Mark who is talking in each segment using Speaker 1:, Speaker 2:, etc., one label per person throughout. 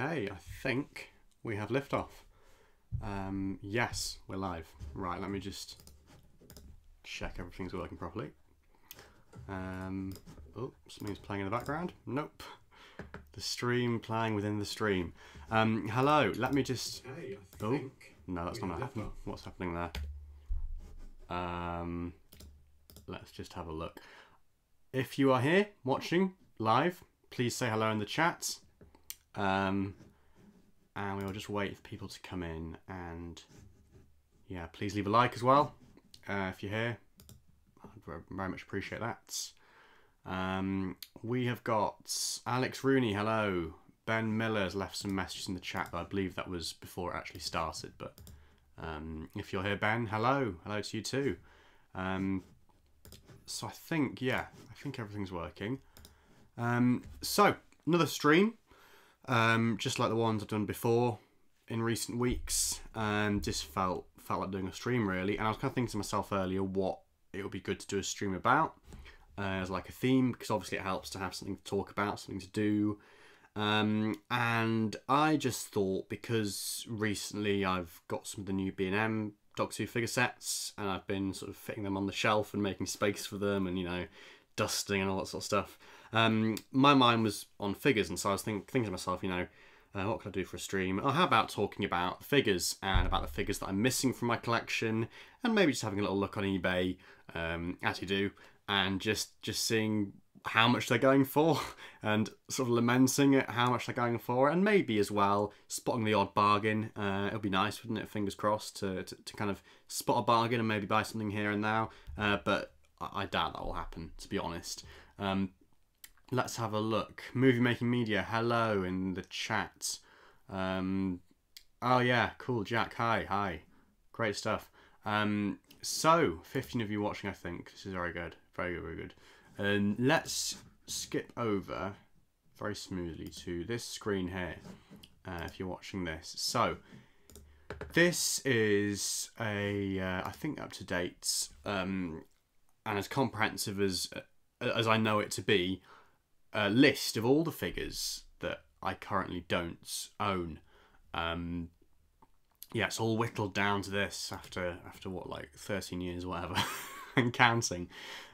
Speaker 1: Okay, I think we have liftoff. Um, yes, we're live. Right, let me just check everything's working properly. Um, oh, something's playing in the background. Nope. The stream playing within the stream. Um, hello, let me just.
Speaker 2: Hey, I
Speaker 1: Oh, no, that's not happening.
Speaker 2: liftoff.
Speaker 1: What's happening there? Um, let's just have a look. If you are here watching live, please say hello in the chat. Um, and we will just wait for people to come in. And yeah, please leave a like as well uh, if you're here. I'd very much appreciate that. Um, we have got Alex Rooney. Hello. Ben Miller has left some messages in the chat, I believe that was before it actually started. But um, if you're here, Ben, hello. Hello to you too. Um, so I think, yeah, I think everything's working. Um, so another stream, um, just like the ones I've done before in recent weeks. and just felt felt like doing a stream really, and I was kind of thinking to myself earlier what it would be good to do a stream about uh, as like a theme because obviously it helps to have something to talk about, something to do. Um, and I just thought because recently I've got some of the new B&M Doctor Who figure sets and I've been sort of fitting them on the shelf and making space for them and, you know, dusting and all that sort of stuff. Um, my mind was on figures and so I was think, thinking to myself, you know, uh, what can I do for a stream? Oh, how about talking about figures and about the figures that I'm missing from my collection and maybe just having a little look on eBay, um, as you do, and just, just seeing how much they're going for and sort of lamenting at how much they're going for and maybe as well spotting the odd bargain. Uh, it'll be nice wouldn't it? Fingers crossed to, to, to kind of spot a bargain and maybe buy something here and now. Uh, but I, I doubt that will happen to be honest. Um, let's have a look. Movie making media hello in the chat. Um, oh yeah cool jack hi hi. Great stuff. Um, so 15 of you watching i think. This is very good very good very good. And let's skip over very smoothly to this screen here uh, if you're watching this. So, this is a, uh, I think, up to date um, and as comprehensive as as I know it to be, a list of all the figures that I currently don't own. Um, yeah, it's all whittled down to this after after what like thirteen years, whatever, and counting.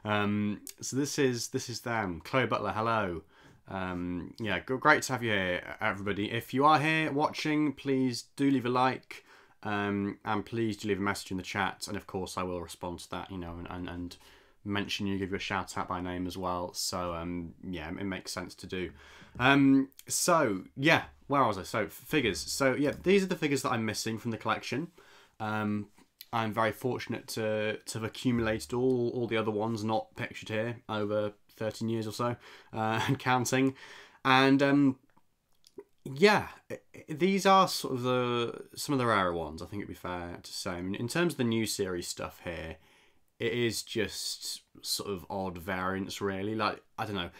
Speaker 1: Um, so this is this is them. Chloe Butler, hello. Um, yeah, great to have you here, everybody. If you are here watching, please do leave a like, um, and please do leave a message in the chat, and of course I will respond to that. You know, and and, and mention you, give you a shout out by name as well. So um, yeah, it makes sense to do. Um, so yeah, where was I? So figures. So yeah, these are the figures that I'm missing from the collection. Um, I'm very fortunate to to have accumulated all all the other ones not pictured here over 13 years or so uh, and counting, and um, yeah, these are sort of the some of the rarer ones. I think it'd be fair to say. I mean, in terms of the new series stuff here, it is just sort of odd variants, really. Like I don't know,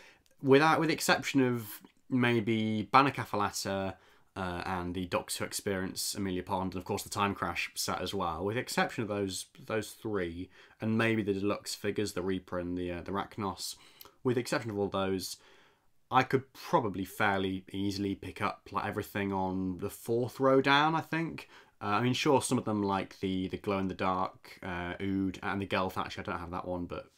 Speaker 1: without with exception of maybe Bannakaffalatta uh, and the Doctor Experience Amelia Pond, and of course the Time Crash set as well. With exception of those those three, and maybe the deluxe figures, the Reaper and the uh, the Racnoss. With exception of all those, I could probably fairly easily pick up like everything on the fourth row down. I think. Uh, I mean, sure, some of them like the the glow in the dark uh, Ood and the Gelth. Actually, I don't have that one, but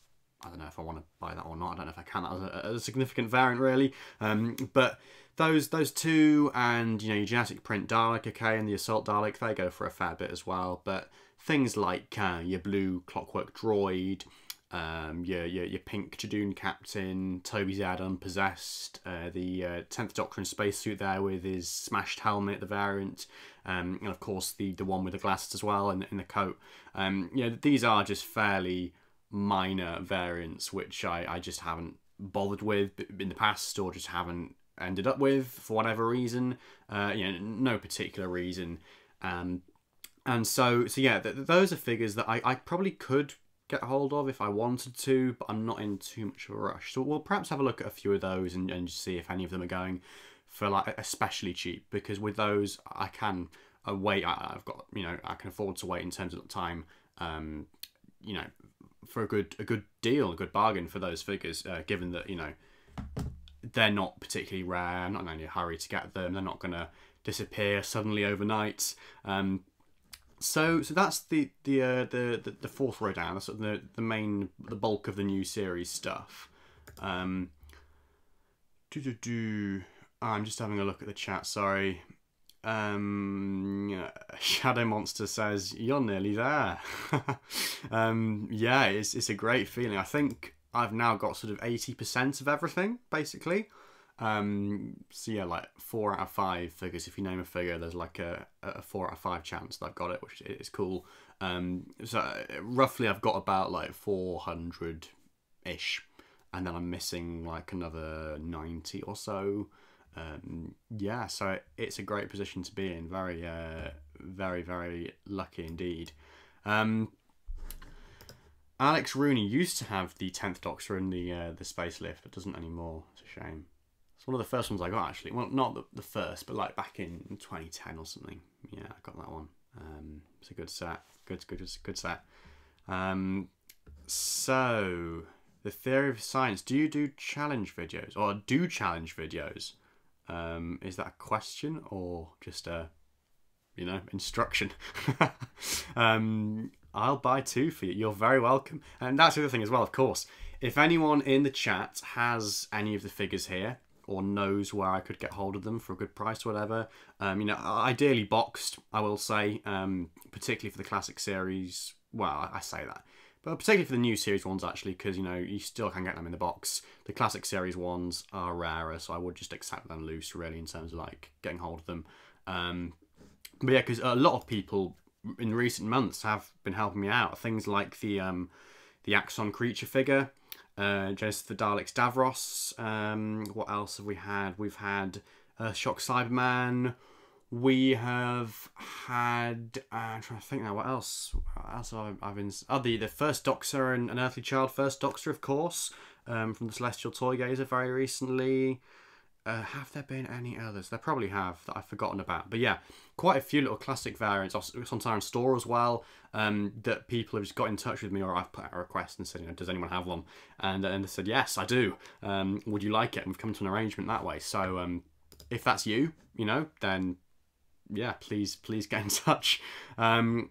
Speaker 1: I don't know if I want to buy that or not. I don't know if I can. That was a, a significant variant, really. Um, but those those two and you know your genetic print Dalek, okay, and the assault Dalek, they go for a fair bit as well. But things like uh, your blue Clockwork Droid, um, your, your your pink Judoon Captain, Toby Zed Unpossessed, uh, the uh, Tenth Doctor in spacesuit there with his smashed helmet, the variant, um, and of course the the one with the glasses as well and, in the coat. Um, you know, these are just fairly minor variants which I, I just haven't bothered with in the past or just haven't ended up with for whatever reason. Uh, you know, no particular reason. Um, and so, so yeah, th- th- those are figures that I, I probably could get hold of if I wanted to, but I'm not in too much of a rush. So we'll perhaps have a look at a few of those and, and see if any of them are going for like especially cheap because with those I can uh, wait. I, I've got you know I can afford to wait in terms of time. Um, you know, for a good a good deal, a good bargain for those figures, uh, given that you know they're not particularly rare. I'm not in any hurry to get them. They're not going to disappear suddenly overnight. Um, so so that's the the uh, the, the fourth row down. That's the the main the bulk of the new series stuff. Um, do do do. I'm just having a look at the chat. Sorry. Um, Shadow Monster says you're nearly there. um, yeah, it's it's a great feeling. I think I've now got sort of eighty percent of everything basically. Um, so yeah, like four out of five figures. If you name a figure, there's like a, a four out of five chance that I've got it, which is cool. Um, so roughly, I've got about like four hundred ish, and then I'm missing like another ninety or so. Um, yeah, so it's a great position to be in. Very, uh, very, very lucky indeed. Um, Alex Rooney used to have the tenth Doctor in the uh, the space lift, but doesn't anymore. It's a shame. It's one of the first ones I got actually. Well, not the, the first, but like back in 2010 or something. Yeah, I got that one. Um, it's a good set. Good, good, good set. Um, so the theory of science. Do you do challenge videos or do challenge videos? Um, is that a question or just a, you know, instruction? um, I'll buy two for you. You're very welcome. And that's the other thing as well, of course. If anyone in the chat has any of the figures here, or knows where I could get hold of them for a good price whatever. Um, you know, ideally boxed, I will say, um, particularly for the classic series. Well, I say that, but particularly for the new series ones actually, because you know you still can get them in the box. The classic series ones are rarer, so I would just accept them loose really in terms of like getting hold of them. Um, but yeah, because a lot of people in recent months have been helping me out. Things like the um, the Axon creature figure uh, Genesis the Daleks Davros. Um, what else have we had? We've had uh, Shock Cyberman. We have had. Uh, I'm trying to think now. What else? What else have I, have been? Oh, the the first Doctor and an Unearthly Child. First Doctor, of course, um, from the Celestial Toymaker very recently. Uh, have there been any others? There probably have that I've forgotten about. But yeah, quite a few little classic variants. Sometimes store as well. Um, that people have just got in touch with me, or I've put out a request and said, you know, does anyone have one? And and they said, yes, I do. Um, would you like it? And we've come to an arrangement that way. So um, if that's you, you know, then yeah, please please get in touch. Um,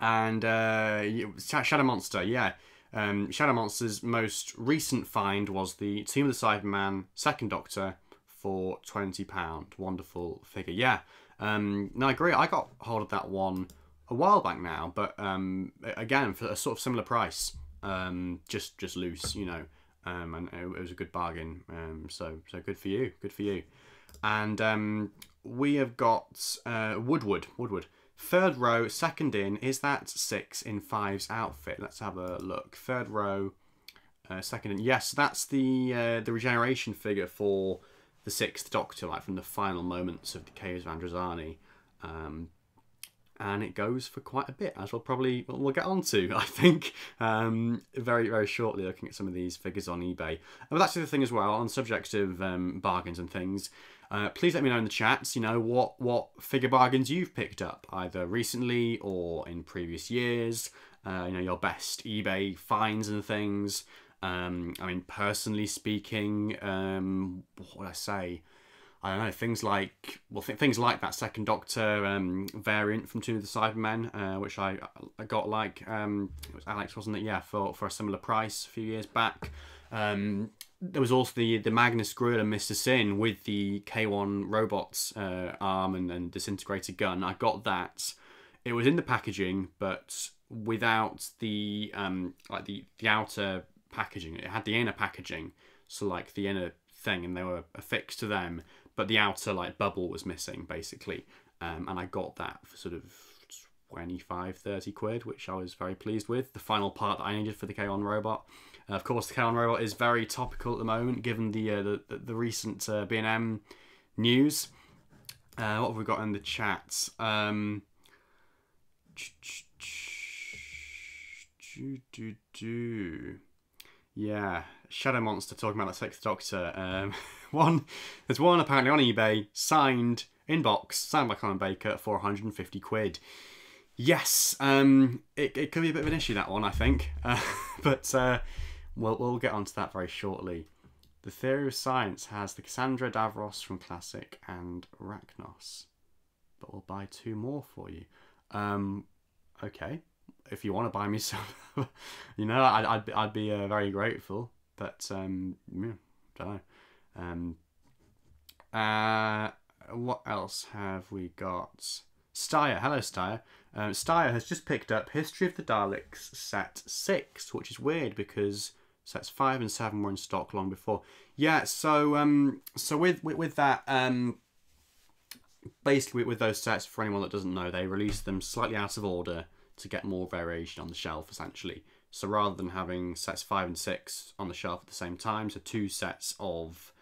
Speaker 1: and uh, Shadow Monster, yeah. Um, Shadow Monster's most recent find was the Tomb of the Cybermen Second Doctor for £20. Wonderful figure. Yeah, um, no, I agree. I got hold of that one a while back now, but um, again, for a sort of similar price. Um, just just loose, you know, um, and it, was a good bargain. Um, so so good for you, good for you. And um, we have got uh, Woodward, Woodward. Third row, second in, is that six in five's outfit? Let's have a look. Third row, uh, second in. Yes, that's the uh, the regeneration figure for the sixth Doctor, like from the final moments of Caves of Androzani. Um, and it goes for quite a bit, as we'll probably we'll get on to, I think, um, very very shortly. Looking at some of these figures on eBay, but that's the thing as well. On subject of um, bargains and things, uh, please let me know in the chats, you know, what, what figure bargains you've picked up, either recently or in previous years. Uh, you know, your best eBay finds and things. Um, I mean, personally speaking, um, what would I say? I don't know things like well th- things like that second Doctor um, variant from Tomb of the Cybermen, uh, which I, I got like um, it was Alex wasn't it? Yeah, for for a similar price a few years back. Um, there was also the the Magnus Greel and Mr. Sin with the K1 robots uh, arm and, and disintegrated gun. I got that. It was in the packaging, but without the um like the the outer packaging. It had the inner packaging, so like the inner thing, and they were affixed to them, but the outer like bubble was missing basically. Um, and I got that for sort of 25, 30 quid, which I was very pleased with. The final part that I needed for the K1 robot. Uh, of course, the K1 robot is very topical at the moment, given the uh, the, the, the, recent uh, B&M news. Uh, what have we got in the chat? Um, yeah, Shadow Monster talking about the Sixth Doctor. Um, one, there's one apparently on eBay, signed in box, signed by Colin Baker for 150 quid. Yes, um, it, it could be a bit of an issue that one, I think, uh, but uh, we'll we'll get onto that very shortly. The Theory of Science has the Cassandra Davros from Classic and Racnoss. But we'll buy two more for you. Um, okay. If you want to buy me some, you know, I'd, I'd, be- I'd be uh, very grateful. But, um, yeah, don't know. Um, uh, what else have we got? Steyr. Hello, Steyr. Um, Steyr has just picked up History of the Daleks set 6, which is weird because sets 5 and 7 were in stock long before. Yeah, so um, so with, with, with that, um, basically with those sets, for anyone that doesn't know, they release them slightly out of order to get more variation on the shelf, essentially. So rather than having sets 5 and 6 on the shelf at the same time, so two sets of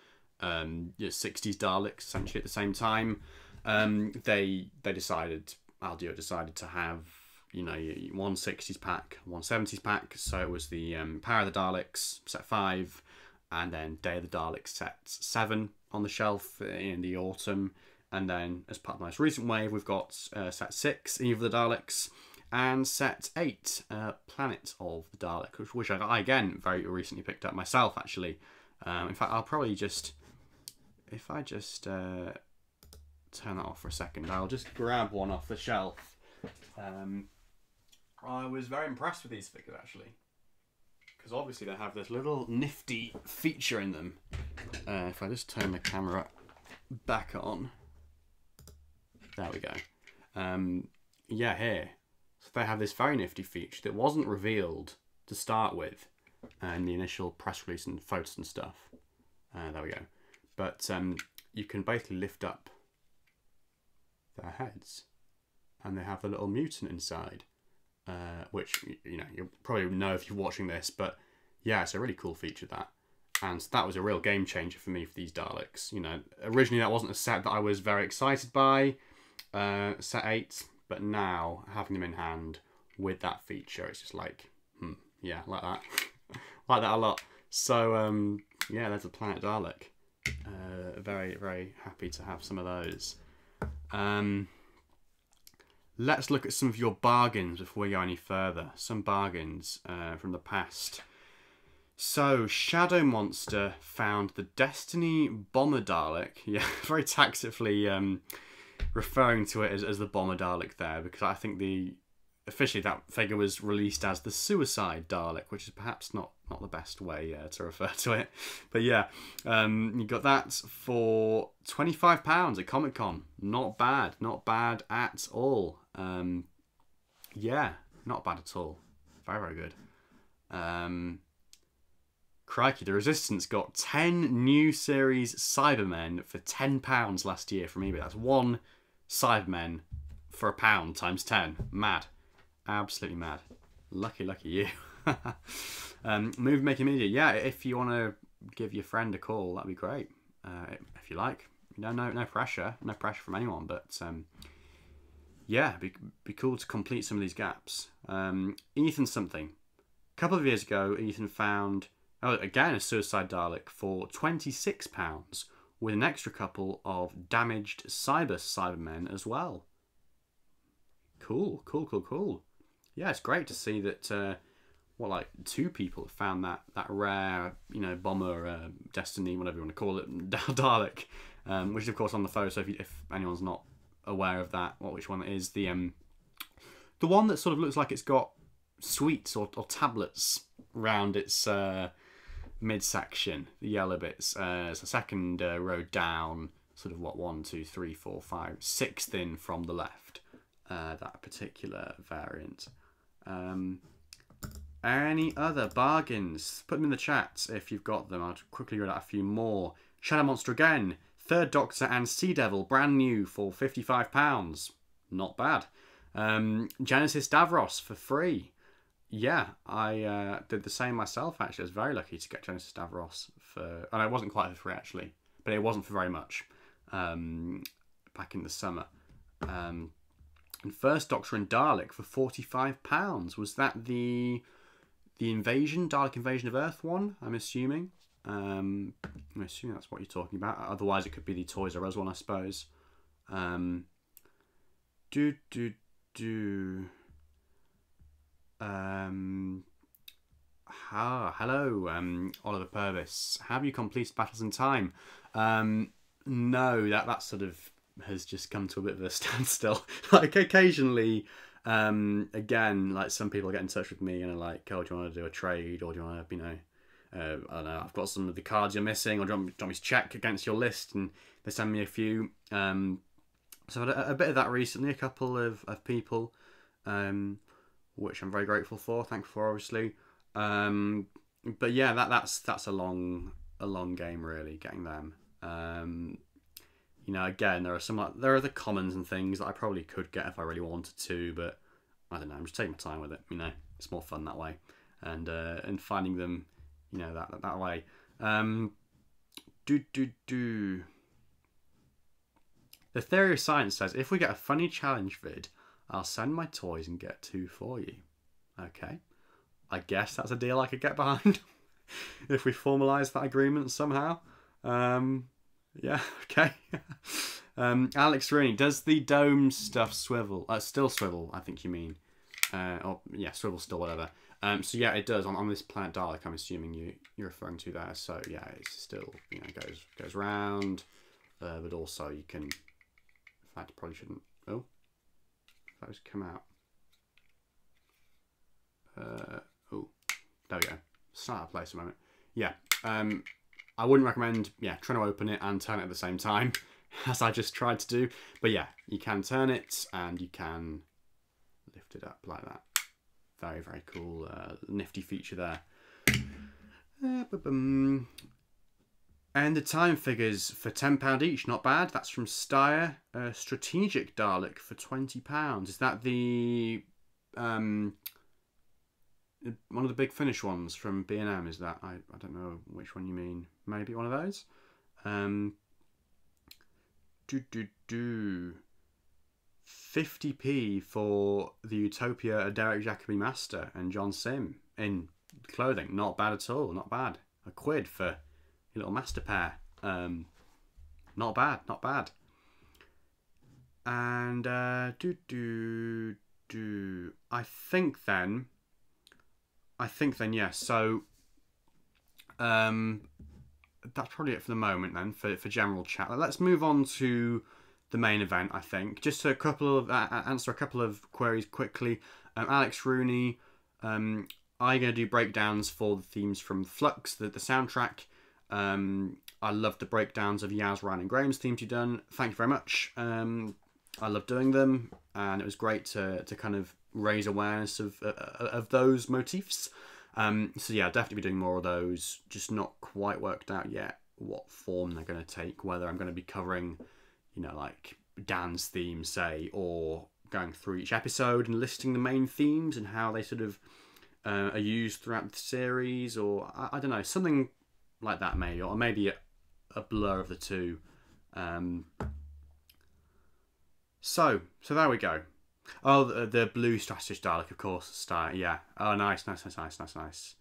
Speaker 1: um, you know, 60s Daleks essentially at the same time, um, they they decided Aldio decided to have you know 160s pack, 170s pack. So it was the um, Power of the Daleks set five, and then Day of the Daleks set seven on the shelf in the autumn. And then as part of the most recent wave, we've got uh, set six, Evil of the Daleks, and set eight, uh, Planet of the Dalek, which, which I again very recently picked up myself actually. Um, in fact, I'll probably just if I just uh, turn that off for a second, I'll just grab one off the shelf. Um, I was very impressed with these figures actually, because obviously they have this little nifty feature in them. Uh, if I just turn the camera back on, there we go. Um, yeah, here. So they have this very nifty feature that wasn't revealed to start with uh, in the initial press release and photos and stuff. Uh, there we go. But um, you can basically lift up their heads, and they have the little mutant inside, uh, which you know you probably know if you're watching this. But yeah, it's a really cool feature that, and that was a real game changer for me for these Daleks. You know, originally that wasn't a set that I was very excited by, uh, set eight, but now having them in hand with that feature, it's just like, hmm, yeah, like that, like that a lot. So um, yeah, there's a Planet Dalek. Uh, very very happy to have some of those. Um, let's look at some of your bargains before we go any further. Some bargains uh, from the past. So, Shadow Monster found the Destiny Bomber Dalek. Yeah, very tactfully um, referring to it as, as the Bomber Dalek there, because I think the officially that figure was released as the Suicide Dalek, which is perhaps not not the best way uh, to refer to it. But yeah, um, you got that for twenty five pounds at Comic Con. Not bad, not bad at all. Um, yeah, not bad at all. Very very good. Um, crikey, the Resistance got ten new series Cybermen for ten pounds last year from eBay. That's one Cybermen for a pound times ten. Mad, absolutely mad. Lucky, lucky you. um, Move Making Media. Yeah, if you want to give your friend a call, that'd be great. Uh, if you like. No, no, no pressure. No pressure from anyone. But um, yeah, be be cool to complete some of these gaps. Um, Ethan something. A couple of years ago, Ethan found oh again a Suicide Dalek for twenty six pounds with an extra couple of damaged Cyber Cybermen as well. Cool, cool, cool, cool. Yeah, it's great to see that. Uh, what like two people have found that that rare you know bomber uh, destiny whatever you want to call it Dalek, um, which is of course on the photo. So if, you, if anyone's not aware of that, what which one it is the um the one that sort of looks like it's got sweets or, or tablets round its uh, midsection, the yellow bits. Uh, it's the second uh, row down, sort of what one, two, three, four, five, sixth in from the left. Uh, that particular variant. Um, any other bargains? Put them in the chat if you've got them. I'll quickly read out a few more. Shadow Monster again. Third Doctor and Sea Devil, brand new for £55. Not bad. Um, Genesis Davros for free. Yeah, I uh, did the same myself actually. I was very lucky to get Genesis Davros for, and it wasn't quite for free actually, but it wasn't for very much um, back in the summer. Um, and First Doctor and Dalek for £45. Was that the the invasion, Dalek invasion of Earth one, I'm assuming. Um, I'm assuming that's what you're talking about. Otherwise, it could be the Toys R Us one, I suppose. Um, do, do, do. Um, Ah, hello, um, Oliver Purvis. Have you completed battles in time? Um, no, that that sort of has just come to a bit of a standstill. like occasionally, um, again, like some people get in touch with me and are like, "Oh, do you want to do a trade, or do you want to, you know, uh, I don't know, I've got some of the cards you're missing, or do you, want, do you want me to check against your list?" And they send me a few. Um, so I've had a, a, bit of that recently. A couple of of people, um, which I'm very grateful for. Thankful for, obviously. Um, but yeah, that that's that's a long a long game really getting them. Um, you know, again, there are some like, there are the commons and things that I probably could get if I really wanted to, but I don't know. I'm just taking my time with it. You know, it's more fun that way, and uh, and finding them, you know, that that way. Um, do do do. The theory of science says if we get a funny challenge vid, I'll send my toys and get two for you. Okay. I guess that's a deal I could get behind if we formalise that agreement somehow. Um, yeah, okay. um, Alex Rooney, does the dome stuff swivel? Uh, still swivel, I think you mean. Uh, or yeah, swivel still, whatever. Um, so yeah, it does on, on this planet Dalek. I'm assuming you you're referring to there. So yeah, it's still you know goes goes round, uh, but also you can. In fact, probably shouldn't. Oh, those come out. Uh, oh, there we go. Start a place a moment. Yeah. Um, I wouldn't recommend, yeah, trying to open it and turn it at the same time, as I just tried to do. But yeah, you can turn it and you can lift it up like that. Very, very cool, uh, nifty feature there. Uh, and the time figures for £10 each, not bad. That's from Steyr. Uh, strategic Dalek for £20. Is that the um, one of the big finish ones from B&M is that I, I don't know which one you mean maybe one of those? Um do do do. 50p for the Utopia Derek Jacobi Master and John Simm in clothing. Not bad at all not bad. A quid for a little master pair. Um not bad not bad. And uh do do do. I think then I think then yes. So um, that's probably it for the moment then for, for general chat. Let's move on to the main event. I think just a couple of uh, answer a couple of queries quickly. Um, Alex Rooney, um, I'm gonna do breakdowns for the themes from Flux, the the soundtrack. Um, I love the breakdowns of Yaz, Ryan, and Graham's themes you've done. Thank you very much. Um, I love doing them, and it was great to to kind of raise awareness of uh, uh, of those motifs. Um, so yeah, I'll definitely be doing more of those. Just not quite worked out yet what form they're going to take. Whether I'm going to be covering, you know, like Dan's theme, say, or going through each episode and listing the main themes and how they sort of uh, are used throughout the series, or I, I, don't know, something like that, maybe, or maybe a, a blur of the two. Um, so, so there we go. Oh, the, the blue strategist Dalek, of course. Star, yeah. Oh, nice, nice, nice, nice, nice, nice.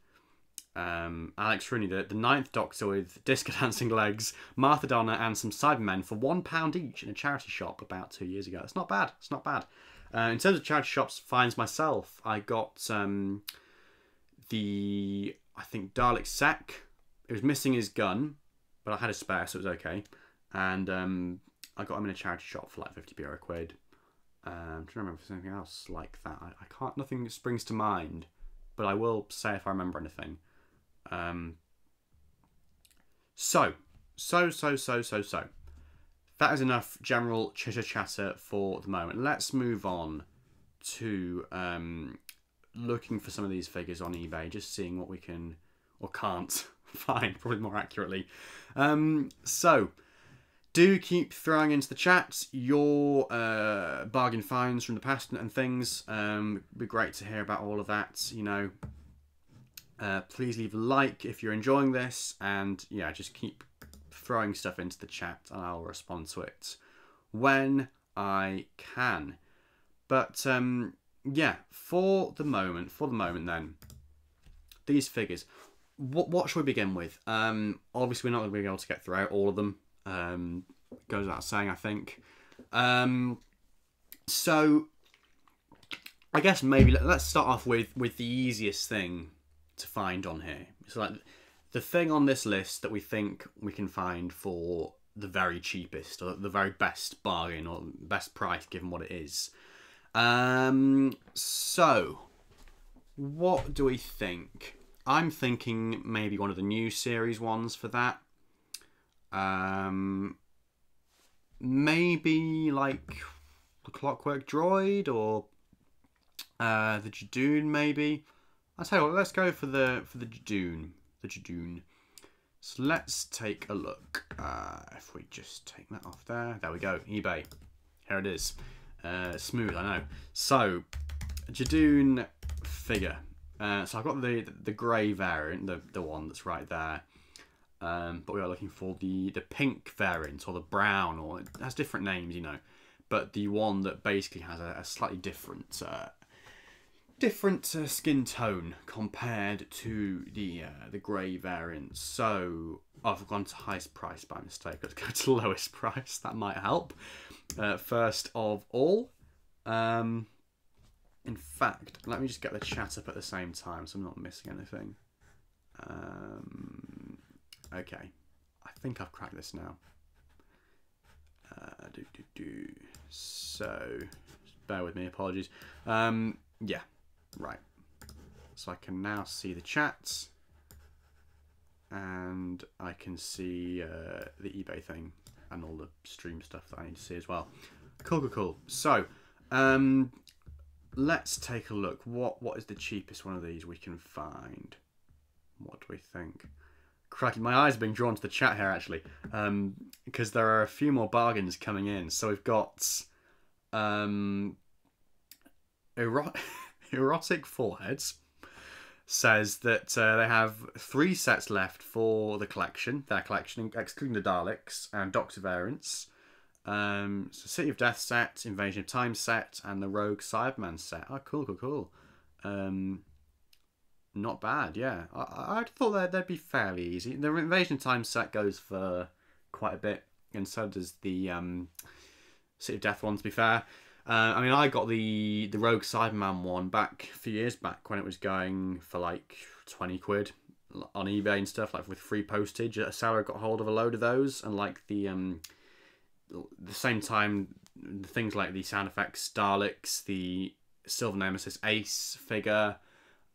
Speaker 1: Um, Alex Rooney, the, the ninth Doctor with disco dancing legs, Martha Donna, and some Cybermen for one pound each in a charity shop about two years ago. It's not bad. It's not bad. Uh, in terms of charity shops, finds myself, I got um, the I think Dalek Sec. It was missing his gun, but I had a spare, so it was okay. And um, I got him in a charity shop for like fifty euro quid. Um, I'm trying to remember if there's anything else like that. I, I can't. Nothing springs to mind, but I will say if I remember anything. Um, so, so, so, so, so, so. That is enough general chitter chatter for the moment. Let's move on to um, looking for some of these figures on eBay, just seeing what we can or can't find, probably more accurately. Um, so, do keep throwing into the chat your uh, bargain finds from the past and things. Um, be great to hear about all of that. You know, uh, please leave a like if you're enjoying this, and yeah, just keep throwing stuff into the chat, and I'll respond to it when I can. But um, yeah, for the moment, for the moment, then these figures. What what should we begin with? Um, obviously, we're not going to be able to get through all of them. Um, goes without saying, I think. Um, so, I guess maybe let, us start off with with the easiest thing to find on here. It's like the thing on this list that we think we can find for the very cheapest or the very best bargain or best price given what it is. Um, so, what do we think? I'm thinking maybe one of the new series ones for that. Um, maybe like the Clockwork Droid or uh, the Judoon, maybe. I tell you what, let's go for the for the Judoon. The Judoon. So let's take a look. Uh, if we just take that off there, there we go. eBay. Here it is. Uh, smooth, I know. So, Judoon figure. Uh, so I've got the the grey variant, the the one that's right there. Um, but we are looking for the the pink variant or the brown, or it has different names, you know. But the one that basically has a, a slightly different uh, different uh, skin tone compared to the uh, the grey variant. So I've gone to highest price by mistake. Let's go to lowest price. That might help. Uh, first of all, um, in fact, let me just get the chat up at the same time so I'm not missing anything. Um, okay, I think I've cracked this now. Uh, do, do, do. So, bear with me, apologies. Um, yeah, right. So I can now see the chats and I can see uh, the eBay thing and all the stream stuff that I need to see as well. Cool, cool, cool. So, um, let's take a look. What What is the cheapest one of these we can find? What do we think? Cracking, my eyes are being drawn to the chat here actually, um, because there are a few more bargains coming in. So we've got um, erot erotic foreheads says that uh, they have three sets left for the collection, their collection, excluding the Daleks and Doctor variants. Um, so City of Death set, Invasion of Time set, and the Rogue Cyberman set. Oh, cool, cool, cool. Um, not bad, yeah. I, I thought that they'd be fairly easy. The Invasion Time set goes for quite a bit, and so does the um, City of Death one, to be fair. Uh, I mean, I got the the Rogue Cyberman one back a few years back when it was going for like twenty quid on eBay and stuff, like with free postage. Sarah got hold of a load of those, and like the um, the same time, things like the sound effects Daleks, the Silver Nemesis Ace figure,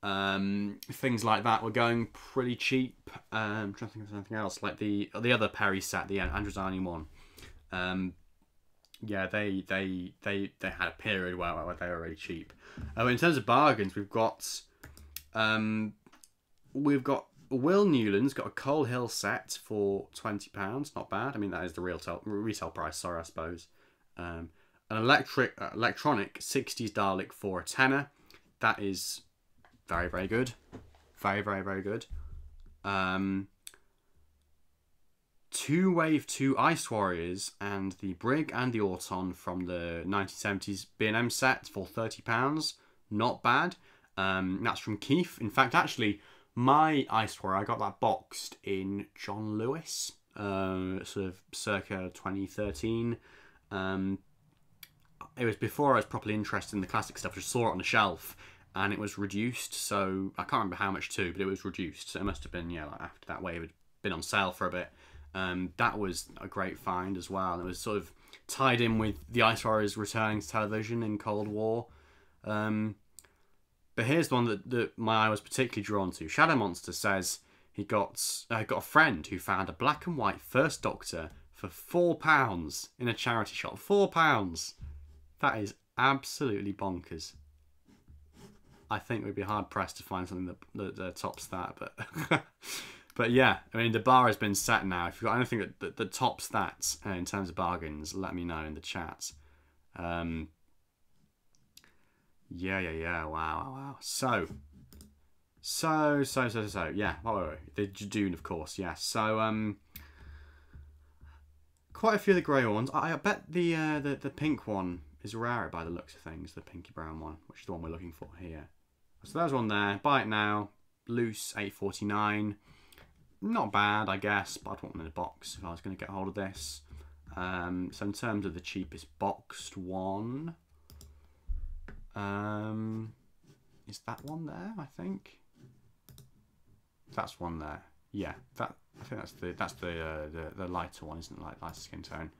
Speaker 1: um, things like that were going pretty cheap. Um, I'm trying to think of something else, like the the other Peri set, the Androzani one. Um, yeah, they they they they had a period where, where they were really cheap. Uh, in terms of bargains, we've got um, we've got Will Newland's got a Coal Hill set for twenty pounds. Not bad. I mean, that is the real retail price. Sorry, I suppose. Um, an electric uh, electronic '60s Dalek for a tenner. That is very very good. Very very very good. Um, two Wave 2 Ice Warriors and the Brig and the Auton from the 1970s B&M set for £30. Not bad. Um, that's from Keith. In fact, actually, my Ice Warrior, I got that boxed in John Lewis, uh, sort of circa 2013. Um, it was before I was properly interested in the classic stuff. I just saw it on the shelf and it was reduced. So I can't remember how much too, but it was reduced. So it must have been, yeah, like after that wave had been on sale for a bit. Um, that was a great find as well. It was sort of tied in with the Ice Warriors returning to television in Cold War. Um, but here's the one that, that my eye was particularly drawn to. Shadow Monster says he got uh, got a friend who found a black and white First Doctor for four pounds in a charity shop. Four pounds. That is absolutely bonkers. I think we'd be hard pressed to find something that, that, that tops that, but But yeah, I mean, the bar has been set now. If you've got anything that, that, that tops that uh, in terms of bargains, let me know in the chat. Um, yeah, yeah, yeah. Wow, wow, wow. So, so, so, so, so, yeah. Oh, the Judoon, of course. Yes. Yeah. So, um, quite a few of the grey ones. I, I bet the, uh, the the pink one is rarer by the looks of things. The pinky brown one, which is the one we're looking for here. So there's one there. Buy it now. Loose, eight forty nine not bad, I guess, but I'd want them in a box if I was going to get hold of this. Um, so in terms of the cheapest boxed one, um, is that one there, I think? that's one there. Yeah, that I think that's the that's the uh, the, the lighter one, isn't it? Like lighter skin tone,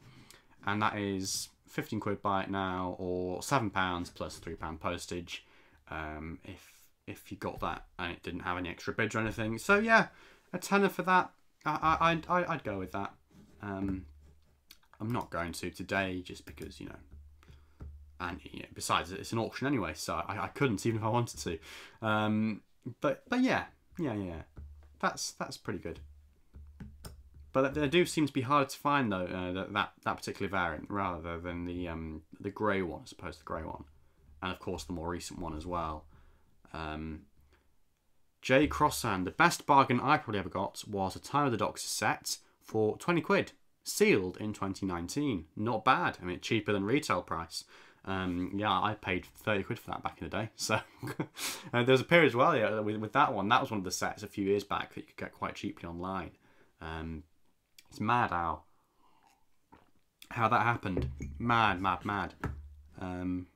Speaker 1: and that is fifteen quid buy it now or seven pounds plus three pound postage. Um, if if you got that and it didn't have any extra bids or anything, so yeah, a tenner for that. I I I'd, I'd go with that. Um, I'm not going to today just because you know and you know, besides it's an auction anyway so I, I couldn't even if I wanted to. Um, but but yeah yeah yeah that's that's pretty good. But they do seem to be harder to find though uh, that, that that particular variant rather than the um, the grey one as opposed to the grey one and of course the more recent one as well um, J Crossan the best bargain I probably ever got was a Time of the Doctor set for 20 quid sealed in 2019 not bad I mean cheaper than retail price um, yeah, I paid 30 quid for that back in the day. So uh, there was a period as well yeah, with, with that one. That was one of the sets a few years back that you could get quite cheaply online. Um, it's mad how how that happened. Mad, mad, mad. Um,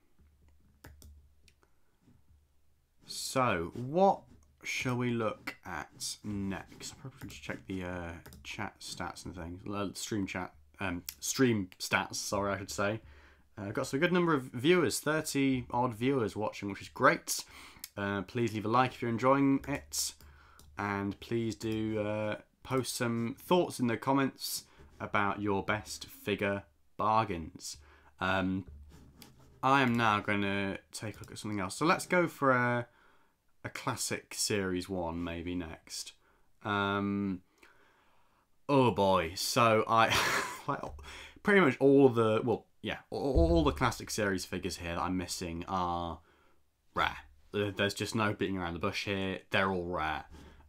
Speaker 1: so what shall we look at next? I'll probably just check the uh, chat stats and things. Uh, stream chat, um, stream stats. Sorry, I should say. I've uh, got some good number of viewers, 30 odd viewers watching, which is great. Uh, please leave a like if you're enjoying it. And please do uh, post some thoughts in the comments about your best figure bargains. Um, I am now going to take a look at something else. So let's go for a, a classic series one maybe next. Um, oh boy. So I, well, pretty much all the, well, yeah, all, all, the classic series figures here that I'm missing are rare. There's just no beating around the bush here. They're all rare.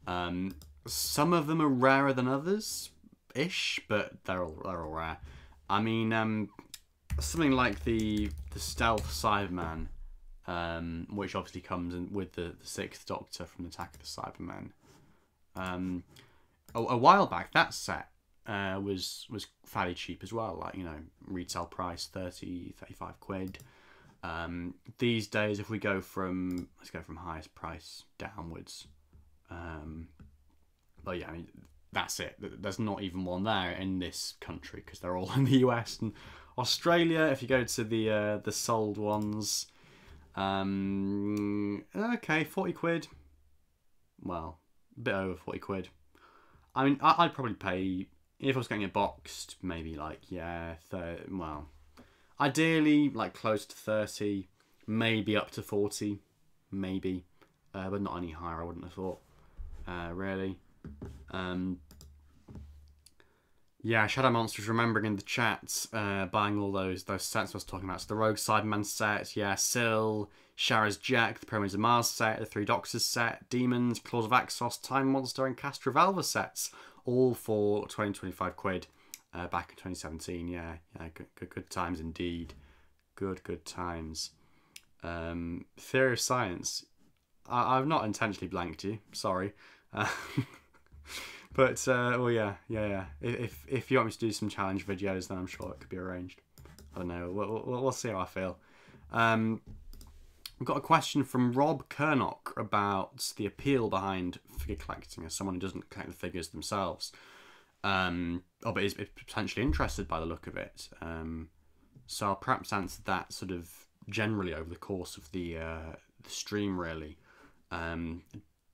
Speaker 1: Um, some of them are rarer than others, ish, but they're all they're all rare. I mean, um, something like the the stealth Cyberman, um, which obviously comes in with the, the sixth Doctor from Attack of the Cybermen. Um, a, a while back, that set uh, was was fairly cheap as well. Like you know, retail price 30, 35 quid. Um, these days, if we go from let's go from highest price downwards. Um, but yeah, I mean that's it. There's not even one there in this country because they're all in the US and Australia. If you go to the uh, the sold ones, um, okay, forty quid. Well, a bit over forty quid. I mean, I'd probably pay if I was getting it boxed, maybe like yeah, thir- well, ideally like close to thirty, maybe up to forty, maybe, uh, but not any higher. I wouldn't have thought, uh, really. Um, yeah, Shadow Monsters remembering in the chat, uh, buying all those those sets I was talking about. So the Rogue Cyberman set, yeah, Sil, Sharaz Jek, the Pyramids of Mars set, the Three Doctors set, Daemons, Claws of Axos, Time Monster, and Castrovalva sets all for 20, 25 quid uh, back in 2017. Yeah, yeah, good, good, good times indeed. Good, good times. Um, Theory of Science. I, have not intentionally blanked you. Sorry. Uh, but, uh, well, yeah, yeah, yeah. If, if you want me to do some challenge videos, then I'm sure it could be arranged. I don't know. We'll, we'll, we'll see how I feel. Um, We've got a question from Rob Kernock about the appeal behind figure collecting as someone who doesn't collect the figures themselves. Um, oh, but is potentially interested by the look of it. Um, so I'll perhaps answer that sort of generally over the course of the, uh, the stream, really. Um,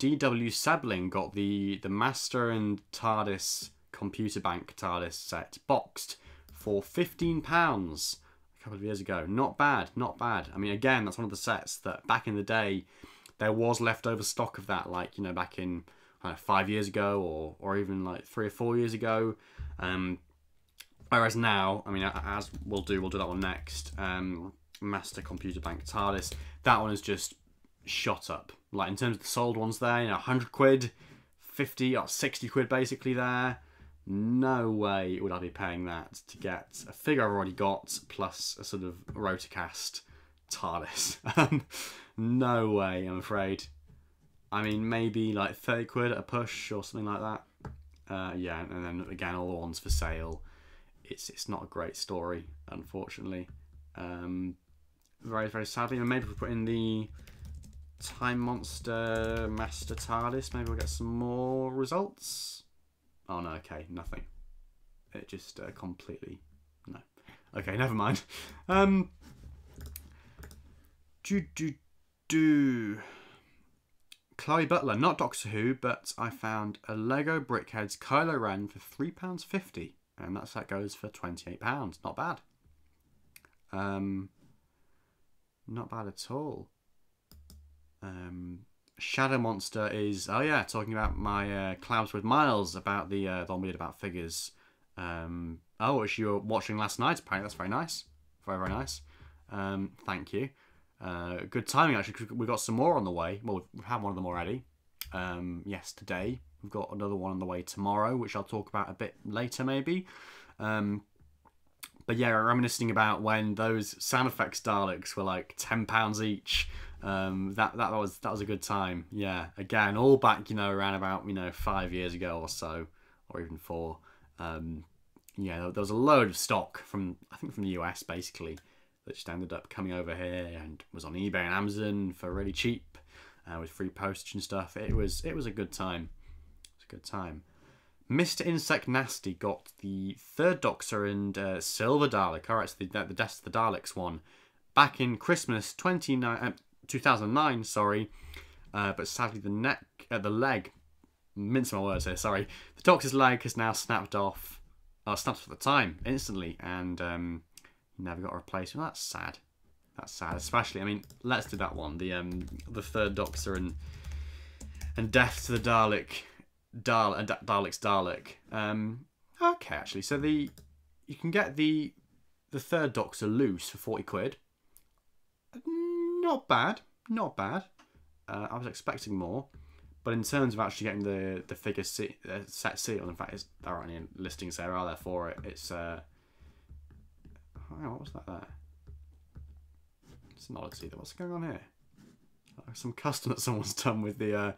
Speaker 1: DW Sebling got the, the Master and TARDIS Computer Bank TARDIS set boxed for £15 a couple of years ago. Not bad, not bad. I mean, again, that's one of the sets that back in the day there was leftover stock of that, like you know, back in five years ago or or even like three or four years ago. Um, whereas now, I mean, as we'll do, we'll do that one next. Um, Master Computer Bank TARDIS. That one is just shot up. Like in terms of the sold ones, there, you know, hundred quid, fifty or sixty quid basically there no way would I be paying that to get a figure I've already got plus a sort of rotocast TARDIS. Um, no way, I'm afraid. I mean, maybe like 30 quid a push or something like that. Uh, yeah, and then again, all the ones for sale. It's it's not a great story, unfortunately. Um, very very sadly, and maybe we put in the Time Monster Master TARDIS. Maybe we'll get some more results. Oh no, okay, nothing. It just uh, completely no. Okay, never mind. Um, do do do. Chloe Butler, not Doctor Who, but I found a Lego BrickHeadz Kylo Ren for three pounds fifty, and that's that goes for twenty eight pounds. Not bad. Um, not bad at all. Um, Shadow Monster is oh yeah, talking about my uh, Clouds with Miles about the uh, the one we did about figures. Um, oh, which you were watching last night. Apparently, that's very nice, very very nice. Um, thank you. Uh, good timing actually. Cause we've got some more on the way. Well, we've had one of them already. Um, yes, today we've got another one on the way tomorrow, which I'll talk about a bit later maybe. Um, but yeah, reminiscing about when those sound effects Daleks were like ten pounds each. Um, that that was that was a good time. Yeah, again, all back you know around about you know five years ago or so, or even four. Um, yeah, there was a load of stock from I think from the US basically that just ended up coming over here and was on eBay and Amazon for really cheap uh, with free postage and stuff. It was it was a good time. It was a good time. Mr. Insect Nasty got the third Doctor and uh, Silver Dalek. All right, so the, the Death of the Daleks one back in Christmas 29, uh, 2009. Sorry, uh, but sadly the neck, uh, the leg, mince my words here. Sorry, the Doctor's leg has now snapped off. Uh, snapped off the time instantly, and um, never got a replacement. That's sad. That's sad, especially. I mean, let's do that one. The um, the third Doctor and and Death to the Dalek Dal and Dalek's Dalek. Um, okay, actually, so the you can get the the third Doctor loose for forty quid. Not bad, not bad. Uh, I was expecting more, but in terms of actually getting the the figure se- uh, set seal, in fact, there aren't any listings there are there for it. It's uh, oh, what was that there? It's an oddity. What's going on here? some custom that someone's done with the uh,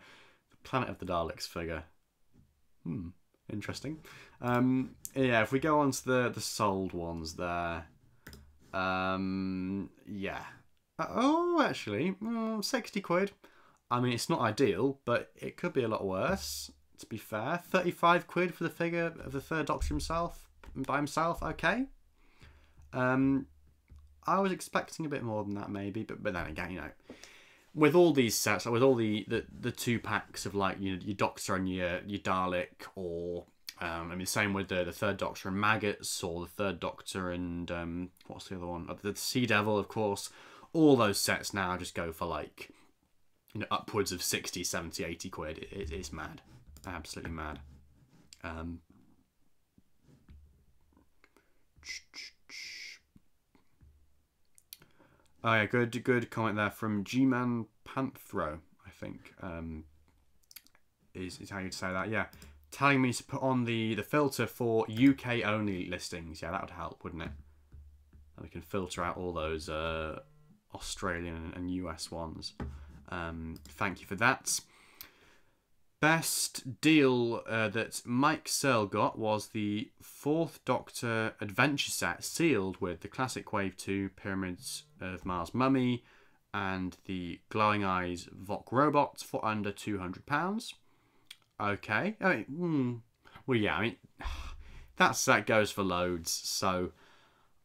Speaker 1: the Planet of the Daleks figure. Hmm, interesting. Um, yeah, if we go on to the, the sold ones there. Um, yeah. Uh, oh, actually, mm, 60 quid. I mean, it's not ideal, but it could be a lot worse, to be fair. 35 quid for the figure of the third Doctor himself, by himself, okay. Um, I was expecting a bit more than that, maybe, but, but then again, you know, with all these sets, with all the, the, the two packs of like you know, your Doctor and your your Dalek, or um, I mean, same with the the third Doctor and Maggots, or the third Doctor and um, what's the other one? Uh, the Sea Devil, of course. All those sets now just go for like you know upwards of 60, 70, 80 quid. It, it, it's mad, absolutely mad. Um, Oh yeah, good good comment there from G-Man Panthro, I think. Um, is, is how you'd say that, yeah. Telling me to put on the, the filter for UK only listings. Yeah, that would help, wouldn't it? And we can filter out all those uh, Australian and US ones. Um, thank you for that. Best deal uh, that Mike Searle got was the Fourth Doctor Adventure set, sealed with the classic Wave 2 Pyramids of Mars Mummy and the Glowing Eyes Voc Robot for under £200. Okay. I mean, hmm. well, yeah, I mean, that's that goes for loads, so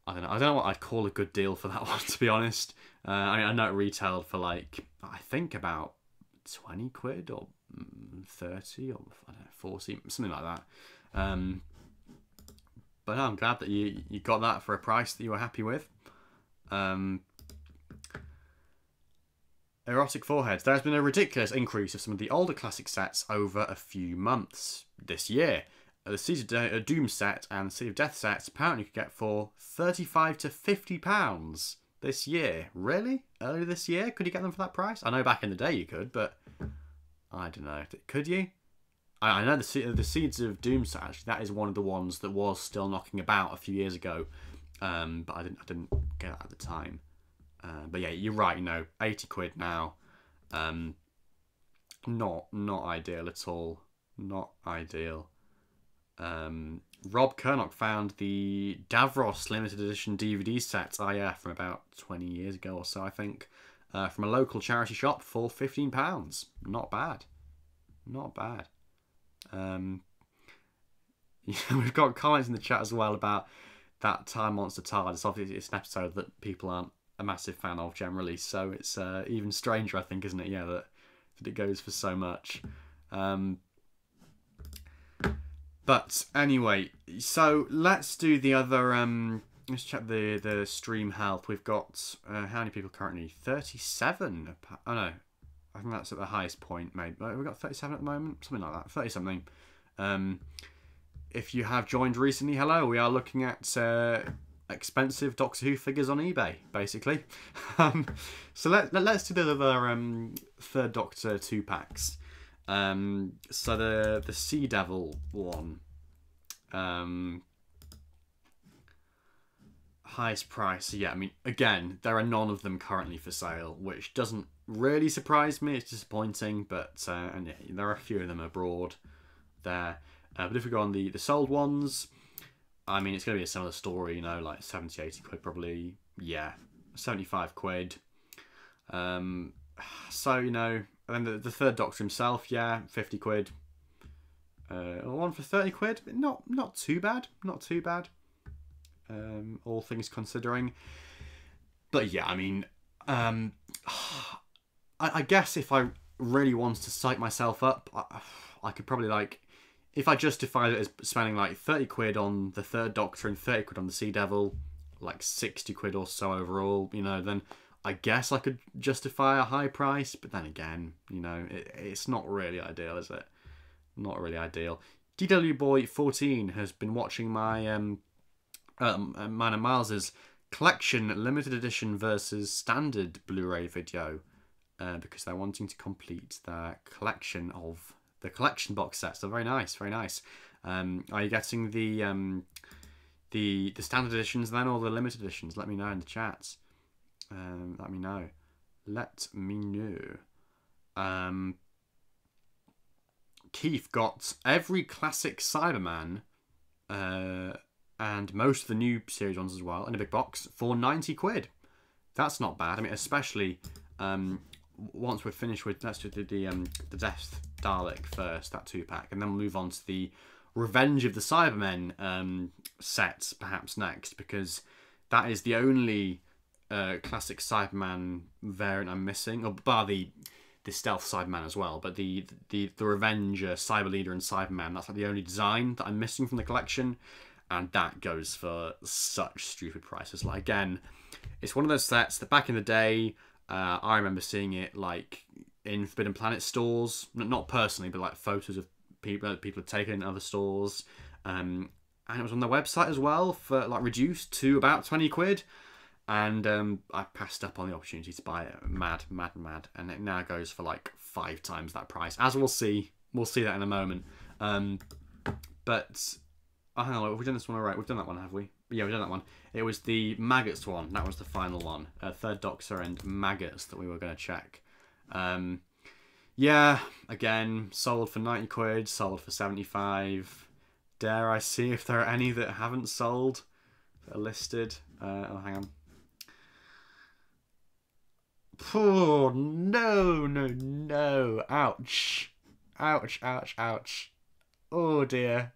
Speaker 1: I don't know. I don't know what I'd call a good deal for that one, to be honest. Uh, I I know it retailed for like, I think about 20 quid or 30 or I don't know, 40, something like that. Um, but I'm glad that you, you got that for a price that you were happy with. Um, erotic foreheads. There has been a ridiculous increase of some of the older classic sets over a few months this year. The Seed of Doom set and Seed of Death sets apparently you could get for 35 to 50 pounds this year. Really? Earlier this year? Could you get them for that price? I know back in the day you could, but I don't know. Could you? I, I know the the Seeds of Doom actually that is one of the ones that was still knocking about a few years ago, um, but I didn't I didn't get it at the time. Uh, but yeah, you're right. You know, eighty quid now. Um, not not ideal at all. Not ideal. Um, Rob Kernock found the Davros limited edition DVD set. Oh yeah, from about twenty years ago or so, I think. uh, from a local charity shop for £15. Not bad. Not bad. Um, we've got comments in the chat as well about that Time Monster TARDIS. Obviously, it's an episode that people aren't a massive fan of generally, so it's uh, even stranger, I think, isn't it? Yeah, that, that it goes for so much. Um, but anyway, so let's do the other. Um, let's check the the stream health. We've got uh, how many people currently? Thirty-seven. Oh no, I think that's at the highest point. Maybe we've got thirty-seven at the moment, something like that. Thirty something. Um, if you have joined recently, hello. We are looking at uh, expensive Doctor Who figures on eBay, basically. um, so let, let us do the other um, third Doctor two packs. Um, so the the Sea Devil one, um, highest price. Yeah, I mean, again, there are none of them currently for sale, which doesn't really surprise me. It's disappointing, but uh, and yeah, there are a few of them abroad there. Uh, but if we go on the the sold ones, I mean, it's going to be a similar story. You know, like 70, 80 quid probably. Yeah, seventy five quid. Um, so you know and then the, the third Doctor himself, yeah, 50 quid. Uh, one for 30 quid. Not not too bad. Not too bad. Um, all things considering. But yeah, I mean, um, I, I guess if I really wanted to psych myself up, I, I could probably like, if I justified it as spending like 30 quid on the third Doctor and 30 quid on the Sea Devil, like 60 quid or so overall, you know, then I guess I could justify a high price, but then again, you know, it, it's not really ideal, is it? Not really ideal. DW Boy 14 has been watching my um, um mine and Miles's collection limited edition versus standard Blu-ray video uh, because they're wanting to complete their collection of the collection box sets. So very nice, very nice. Um, are you getting the um, the the standard editions then or the limited editions? Let me know in the chats. Um, let me know. Let me know. Um, Keith got every classic Cyberman uh, and most of the new series ones as well in a big box for 90 quid. That's not bad. I mean, especially um, once we're finished with, let's do the, the, um, the Death Dalek first, that two pack, and then we'll move on to the Revenge of the Cybermen um, sets perhaps next because that is the only uh, classic Cyberman variant I'm missing, or bar the the stealth Cyberman as well, but the the the Revenger, Cyber Leader, and Cyberman. That's like the only design that I'm missing from the collection, and that goes for such stupid prices. Like again, it's one of those sets that back in the day, uh, I remember seeing it like in Forbidden Planet stores, not personally, but like photos of people that people had taken in other stores. Um, and it was on their website as well for like reduced to about 20 quid and um, I passed up on the opportunity to buy it. Mad, mad, mad, and it now goes for like five times that price. As we'll see, we'll see that in a moment. Um, but oh, hang on, have we done this one alright? We've done that one, have we? Yeah, we've done that one. It was the maggots one. That was the final one. Uh, Third Doctor and maggots that we were going to check. Um, yeah, again, sold for 90 quid, sold for 75. Dare I see if there are any that haven't sold that are listed? Uh, oh, hang on. Oh, no, no, no. Ouch. Ouch, ouch, ouch. Oh, dear.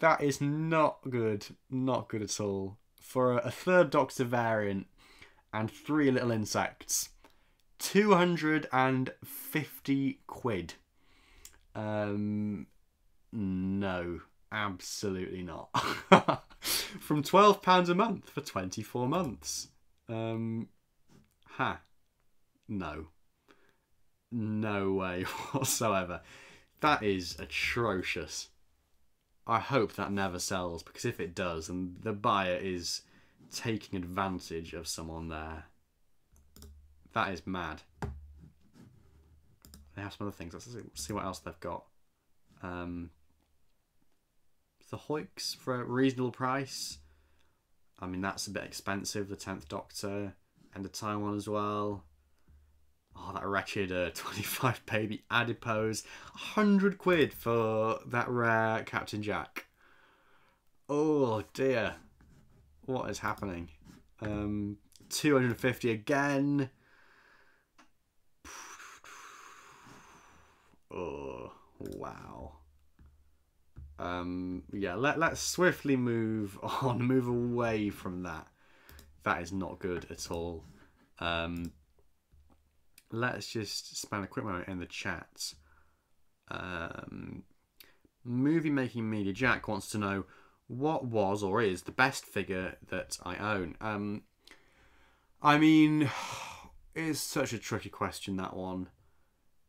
Speaker 1: That is not good. Not good at all. For a, third Doctor variant and three little insects. 250 quid. Um, no, absolutely not. From £12 a month for 24 months. Um, ha. No. No way whatsoever. That is atrocious. I hope that never sells because if it does, and the buyer is taking advantage of someone there, that is mad. They have some other things. Let's see what else they've got. Um, the Hoix for a reasonable price. I mean, that's a bit expensive. The Tenth Doctor and the one as well. Oh, that wretched uh, 25 baby adipose. 100 quid for that rare Captain Jack. Oh dear. What is happening? Um, 250 again. Oh, wow. Um, yeah, let, let's swiftly move on, move away from that. That is not good at all. Um, let's just spend a quick moment in the chat. Um, movie making media Jack wants to know what was or is the best figure that I own. Um, I mean, it's such a tricky question that one.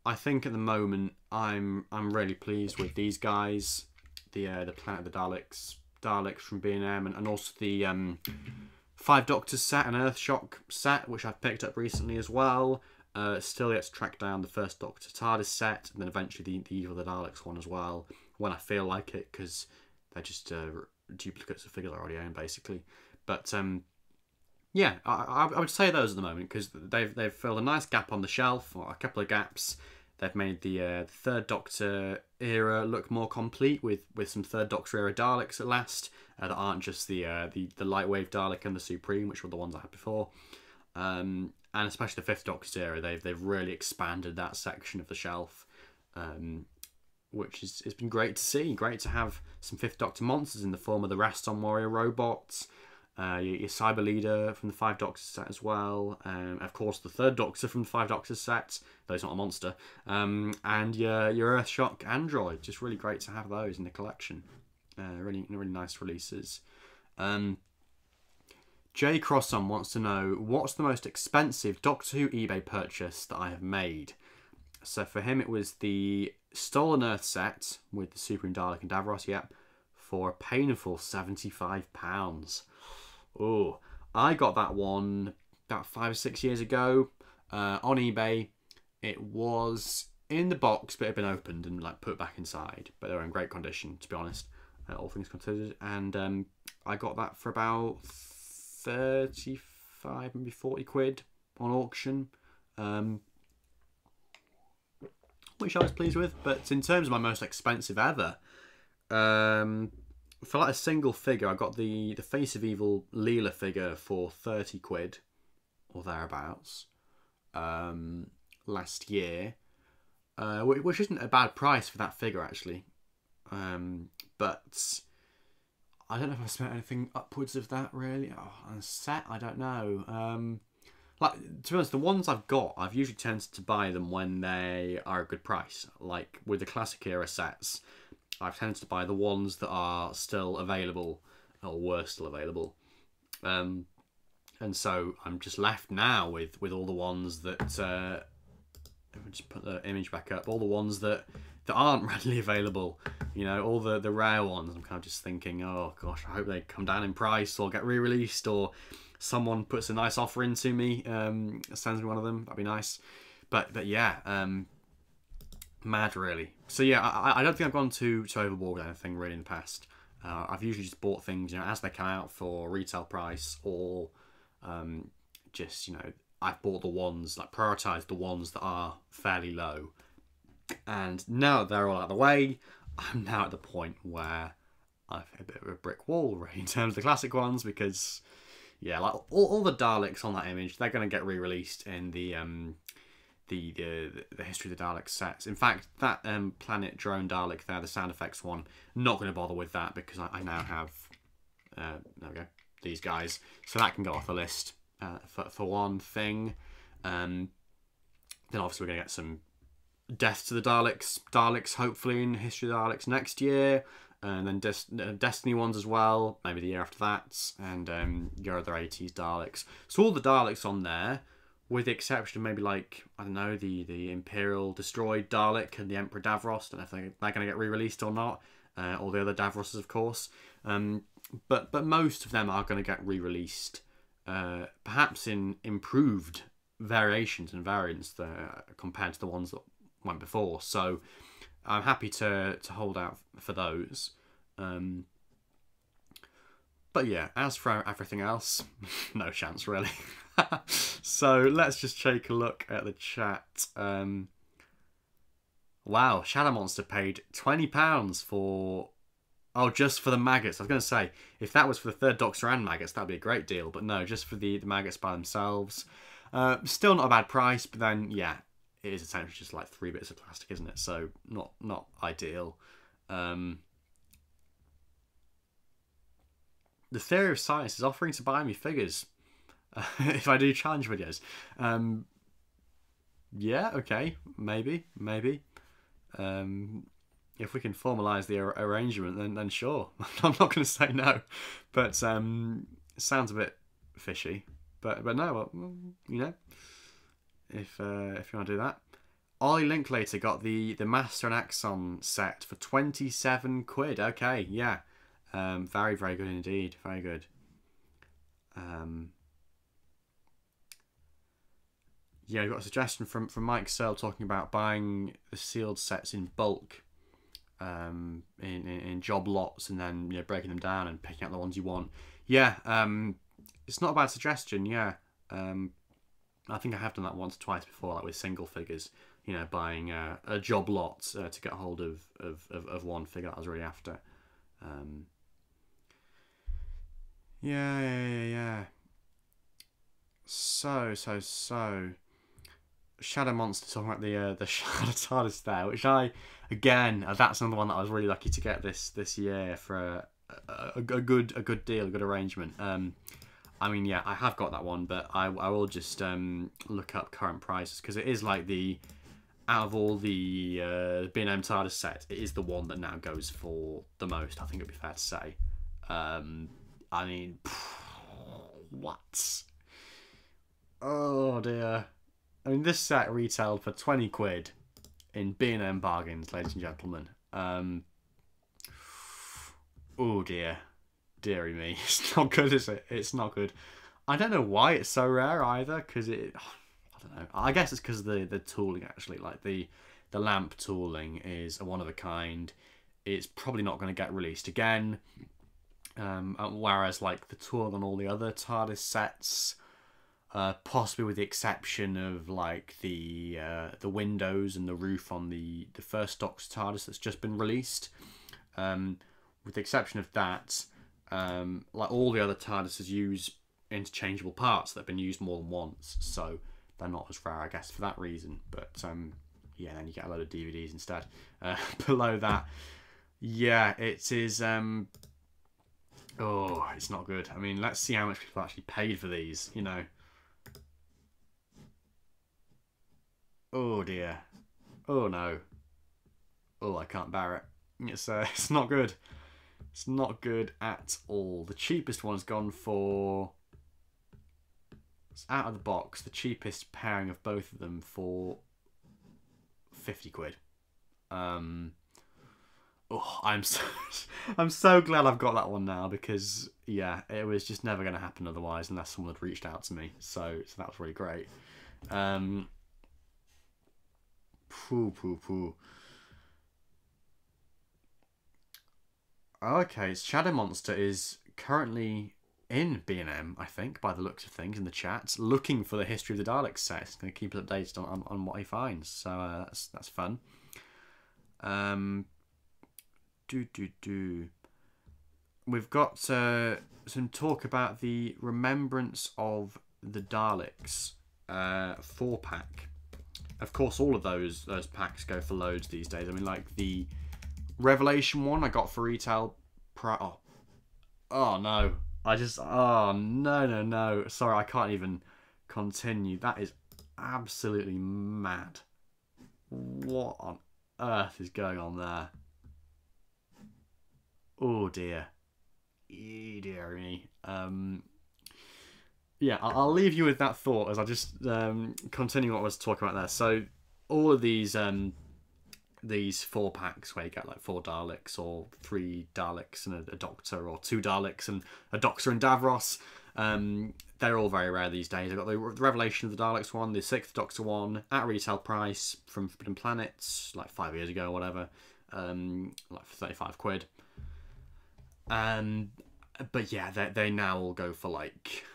Speaker 1: I think at the moment I'm I'm really pleased with these guys, the uh, the Planet of the Daleks, Daleks from B and M, and also the um, Five Doctors set and Earthshock set, which I've picked up recently as well. Uh, still yet to track down the first Doctor TARDIS set, and then eventually the, the Evil the Daleks one as well, when I feel like it, because they're just uh, duplicates of figures I already own, basically. But um, yeah, I, I would say those at the moment because they've they've filled a nice gap on the shelf, or a couple of gaps. They've made the uh, third Doctor era look more complete with, with some third Doctor era Daleks at last uh, that aren't just the uh, the the Lightwave Dalek and the Supreme, which were the ones I had before. Um, and especially the fifth Doctor era, they've they've really expanded that section of the shelf, um, which is it's been great to see. Great to have some fifth Doctor monsters in the form of the Raston Warrior robots, uh, your, your, Cyber Leader from the Five Doctors set as well. Um, of course, the Third Doctor from the Five Doctors set, though he's not a monster. Um, and your, your Earthshock android. Just really great to have those in the collection. Uh, really, really nice releases. Um, Jay Crosson wants to know what's the most expensive Doctor Who eBay purchase that I have made. So for him, it was the Stolen Earth set with the Supreme Dalek and Davros. Yep, for a painful seventy-five pounds. Oh, I got that one about five or six years ago uh, on eBay. It was in the box, but it had been opened and like put back inside. But they were in great condition, to be honest, uh, all things considered. And um, I got that for about thirty-five, maybe forty quid on auction. Um, which I was pleased with, but in terms of my most expensive ever, um, for like a single figure, I got the the Face of Evil Leela figure for thirty quid or thereabouts um, last year, uh, which isn't a bad price for that figure actually. Um, but I don't know if I spent anything upwards of that really. Oh, on a set, I don't know. Um, like to be honest, the ones I've got, I've usually tended to buy them when they are a good price. Like with the classic era sets, I've tended to buy the ones that are still available or were still available. Um, and so I'm just left now with, with all the ones that uh, just put the image back up. All the ones that that aren't readily available. You know, all the the rare ones. I'm kind of just thinking, oh gosh, I hope they come down in price or get re-released or someone puts a nice offer into me, um, sends me one of them. That'd be nice. But but yeah, um, mad really. So yeah, I, I don't think I've gone too too overboard with anything really in the past. Uh, I've usually just bought things you know as they come out for retail price or um, just you know I've bought the ones like prioritized the ones that are fairly low. And now they're all out of the way, I'm now at the point where I've hit a bit of a brick wall really in terms of the classic ones because yeah, like all, all the Daleks on that image, they're going to get re-released in the um, the, the the history of the Daleks sets. In fact, that um, Planet Drone Dalek there, the sound effects one, not going to bother with that because I, I now have uh, there we go these guys, so that can go off the list uh, for for one thing. Um, then obviously we're going to get some Death to the Daleks, Daleks hopefully in History of the Daleks next year, and then Des- uh, Destiny ones as well, maybe the year after that, and um, your other 80s Daleks. So all the Daleks on there with the exception of maybe like I don't know the the Imperial destroyed Dalek and the Emperor Davros. Don't know if they, they're going to get re-released or not. Uh, all the other Davroses, of course. Um, but but most of them are going to get re-released, uh, perhaps in improved variations and variants that, compared to the ones that went before. So I'm happy to to hold out for those. Um, but yeah, as for everything else, no chance really. so let's just take a look at the chat. Um, wow, Shadow Monster paid twenty pounds for. Oh, just for the maggots. I was going to say, if that was for the third Doctor and maggots, that'd be a great deal. But no, just for the, the maggots by themselves. Uh, still not a bad price, but then, yeah, it is essentially just like three bits of plastic, isn't it? So not not ideal. Um, the theory of science is offering to buy me figures uh, if I do challenge videos. Um, yeah, okay, maybe, maybe. Um, if we can formalize the ar- arrangement, then then sure. I'm not going to say no, but um, sounds a bit fishy. But but no, well, you know, if uh, if you want to do that. Ollie Linklater got the the Master and Axon set for twenty seven quid. Okay, yeah, um, very very good indeed. Very good. Um, yeah, I got a suggestion from from Mike Searle talking about buying the sealed sets in bulk, um, in, in, job lots, and then you know breaking them down and picking out the ones you want. Yeah, um, it's not a bad suggestion. Yeah, um, I think I have done that once or twice before, like with single figures. You know, buying uh, a job lot uh, to get hold of, of, of, of one figure that I was really after. Um, yeah, yeah, yeah, yeah. So, so, so. Shadow Monster talking about the uh, the Shadow TARDIS there, which I again uh, that's another one that I was really lucky to get this this year for a, a, a good a good deal, a good arrangement. Um, I mean, yeah, I have got that one, but I, I will just um, look up current prices because it is like the out of all the uh, B&M TARDIS set, it is the one that now goes for the most. I think it'd be fair to say. Um, I mean, what? Oh dear. I mean, this set retailed for 20 quid in B&M bargains, ladies and gentlemen. Um, oh dear. Deary me. It's not good, is it? It's not good. I don't know why it's so rare either, because it... I don't know. I guess it's because the, the tooling, actually. Like, the, the lamp tooling is a one-of-a-kind. It's probably not going to get released again. Um, whereas, like, the tooling on all the other TARDIS sets uh, possibly with the exception of like the uh, the windows and the roof on the the first Doctor TARDIS that's just been released. Um, with the exception of that, um, like all the other TARDISes use interchangeable parts that have been used more than once, so they're not as rare, I guess, for that reason. But um, yeah, then you get a load of DVDs instead. Uh, below that, yeah, it is. Um, oh, it's not good. I mean, let's see how much people actually paid for these. You know. Oh dear. Oh no. Oh, I can't bear it. It's uh, it's not good. It's not good at all. The cheapest one's gone for. It's out of the box. The cheapest pairing of both of them for fifty quid. Um. Oh, I'm so I'm so glad I've got that one now because yeah, it was just never going to happen otherwise unless someone had reached out to me. So so that was really great. Um. Poo poo poo. Okay, Shadow Monster is currently in B&M, I think, by the looks of things in the chats, looking for the history of the Daleks set. He's going to keep us updated on, on, on, what he finds, so uh, that's that's fun. Um, do do do. We've got uh, some talk about the Remembrance of the Daleks uh, four pack. Of course, all of those those packs go for loads these days. I mean, like the Revelation one I got for retail. Oh. oh no! I just oh no no no! Sorry, I can't even continue. That is absolutely mad. What on earth is going on there? Oh dear. E dear me. Um, yeah, I'll leave you with that thought as I just um, continue what I was talking about there. So all of these um, these four packs where you get like four Daleks or three Daleks and a, a Doctor or two Daleks and a Doctor and Davros. Um, they're all very rare these days. I've got the Revelation of the Daleks one, the Sixth Doctor one at retail price from Forbidden Planets like five years ago or whatever, um, like for thirty five quid. Um, but yeah, they they now all go for like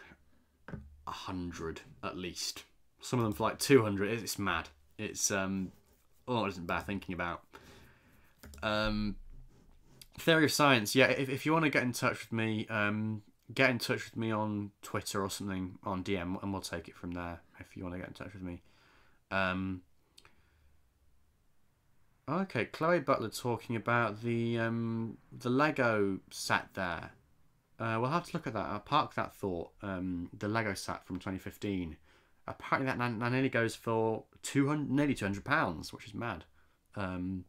Speaker 1: a hundred at least. Some of them for like two hundred. It's mad. It's um oh, it isn't bad thinking about. Um, theory of science. Yeah, if, if you want to get in touch with me, um, get in touch with me on Twitter or something on DM, and we'll take it from there. If you want to get in touch with me, um, Okay, Chloe Butler talking about the um, the Lego set there. Uh, we'll have to look at that. I'll park that thought. Um, the Lego set from 2015. Apparently, that, nearly goes for 200, nearly 200 pounds, which is mad. Um,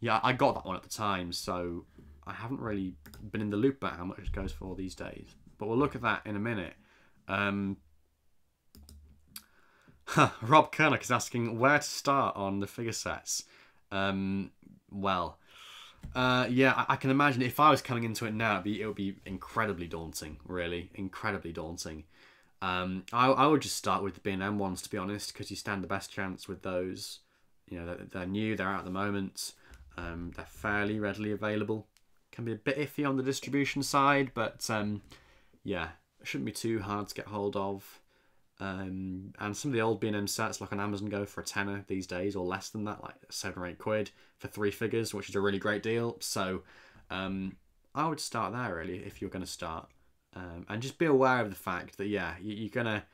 Speaker 1: yeah, I got that one at the time, so I haven't really been in the loop about how much it goes for these days. But we'll look at that in a minute. Um, Rob Kernock is asking where to start on the figure sets. Um, well, uh, yeah, I, I, can imagine if I was coming into it now, it'd be, it would be incredibly daunting. Really, incredibly daunting. Um, I, I would just start with the B&M ones to be honest, because you stand the best chance with those. You know, they're, they're new, they're out at the moment, um, they're fairly readily available. Can be a bit iffy on the distribution side, but um, yeah, shouldn't be too hard to get hold of. Um, and some of the old B&M sets, like on Amazon, go for a tenner these days, or less than that, like seven or eight quid for three figures, which is a really great deal. So um, I would start there really if you're going to start, um, and just be aware of the fact that yeah, you, are gonna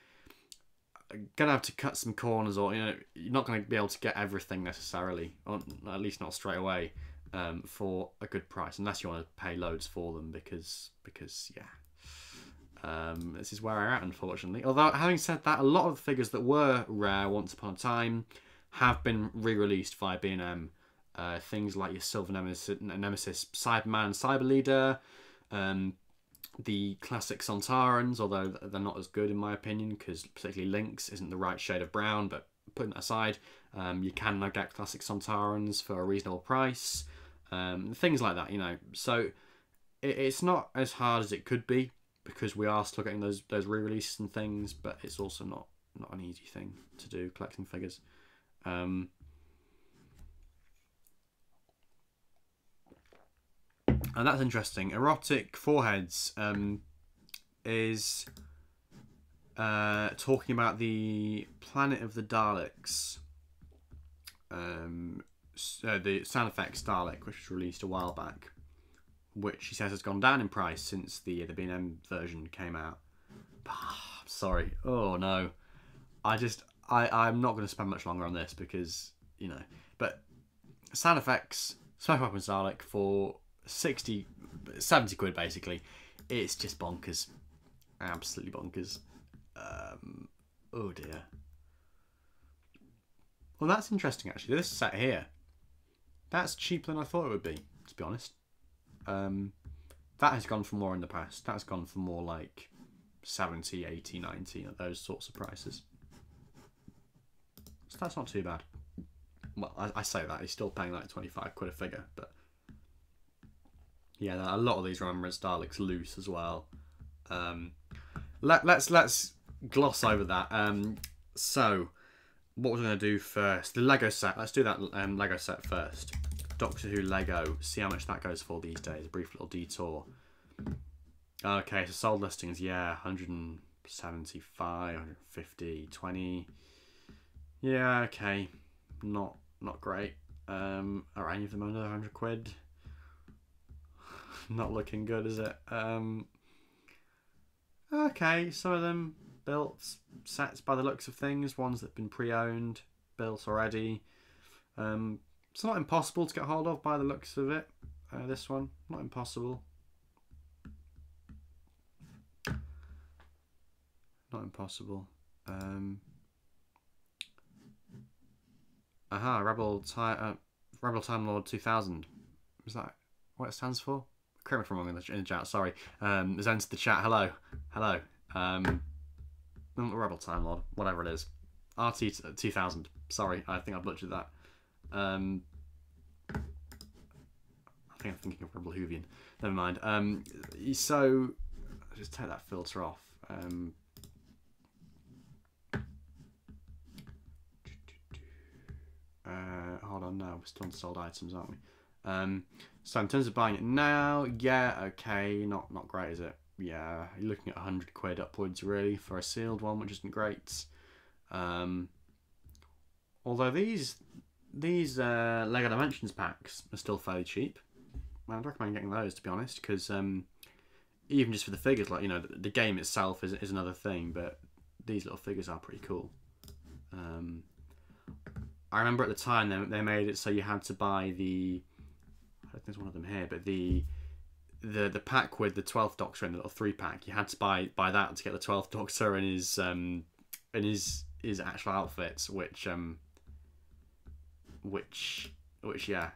Speaker 1: gonna have to cut some corners, or you know, you're not going to be able to get everything necessarily, or at least not straight away, um, for a good price, unless you want to pay loads for them, because because yeah um, this is where we're at, unfortunately. Although, having said that, a lot of the figures that were rare once upon a time have been re-released via B&M. Uh, things like your Silver Nemesis, Nemesis Cyberman Cyber Leader, um, the classic Sontarans, although they're not as good in my opinion, because particularly Linx isn't the right shade of brown, but putting that aside, um, you can now get classic Sontarans for a reasonable price. Um, things like that, you know. So it, it's not as hard as it could be because we are still getting those those re-releases and things, but it's also not not an easy thing to do collecting figures. Um, and that's interesting. Erotic foreheads um, is uh, talking about the Planet of the Daleks, um, uh, the sound effects Dalek, which was released a while back which he says has gone down in price since the the B&M version came out. sorry. Oh no. I just I I'm not going to spend much longer on this because you know. But sound effects, Smoke Weapons Dalek for 60, 70 quid basically. It's just bonkers, absolutely bonkers. Um, oh dear. Well, that's interesting actually. This set here, that's cheaper than I thought it would be. To be honest. Um, that has gone for more in the past. That's gone for more like 70, 80, 90, those sorts of prices. So that's not too bad. Well, I, I say that, he's still paying like 25 quid a figure, but yeah, a lot of these Remembrance Daleks loose as well. Um, let, let's let's gloss over that. Um, so, what we're going to do first, the Lego set. Let's do that um, Lego set first. Doctor Who Lego, see how much that goes for these days. A brief little detour. Okay, so sold listings, yeah, 175, 150, 20. Yeah, okay. Not not great. Um, are any of them under 100 quid? not looking good, is it? Um, okay, some of them built sets by the looks of things. Ones that have been pre-owned, built already. Um, it's not impossible to get hold of by the looks of it. Uh, this one, not impossible. Not impossible. Um, aha, Rebel, uh, Rebel Time Lord 2000. Is that what it stands for? Correct me if I'm wrong in the, in the chat, sorry. Um, has entered the chat. Hello. Hello. Um, Rebel Time Lord, whatever it is. RT 2000. Sorry, I think I butchered that. Um, think I'm thinking of Rebel Whovian. Never mind. Um, so just take that filter off. Um, uh, hold on, no, we're still on sold items, aren't we? Um, so in terms of buying it now, yeah, okay, not not great, is it? Yeah, you're looking at 100 quid upwards really for a sealed one, which isn't great. Um, although these these uh, Lego Dimensions packs are still fairly cheap. I'd recommend getting those to be honest, because um, even just for the figures, like you know, the, the, game itself is is another thing, but these little figures are pretty cool. Um, I remember at the time they, they made it so you had to buy the. I think there's one of them here, but the the the pack with the twelfth Doctor in the little three pack. You had to buy buy that to get the twelfth Doctor and his um and his his actual outfits, which um which which yeah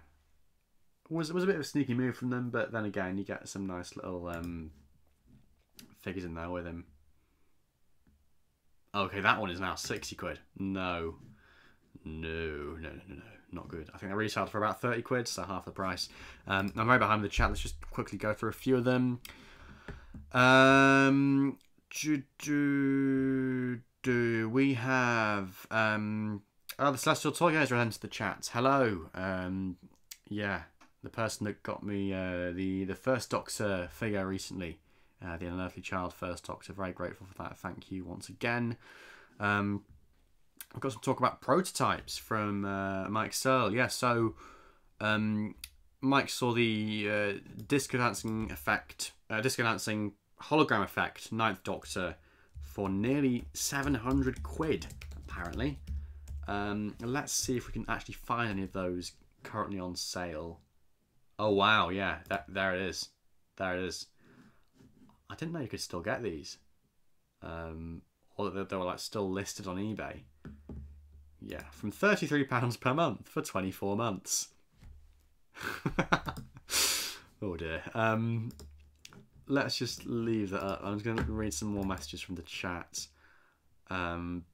Speaker 1: was was a bit of a sneaky move from them. But then again, you get some nice little um figures in there with him. Okay, that one is now sixty quid. No, no, no, no, no, no, not good. I think they retailed for about 30 quid, so half the price. Um, I'm right behind the chat. Let's just quickly go through a few of them. Um, do, do, do we have um, oh the celestial toy guys are into the chat. Hello. Um, yeah, the person that got me uh, the the first Doctor figure recently, uh, the unearthly child first Doctor. Very grateful for that. Thank you once again. Um, I've got some talk about prototypes from uh, Mike Searle. Yeah, so um, Mike saw the uh, disco dancing effect, uh, disco dancing hologram effect, Ninth Doctor, for nearly 700 quid, apparently. Um, let's see if we can actually find any of those currently on sale. Oh, wow, yeah, that, there it is. There it is. I didn't know you could still get these. Um, or that they were like still listed on eBay. Yeah, from £33 per month for 24 months. oh dear. Um, let's just leave that up. I'm going to read some more messages from the chat. Um,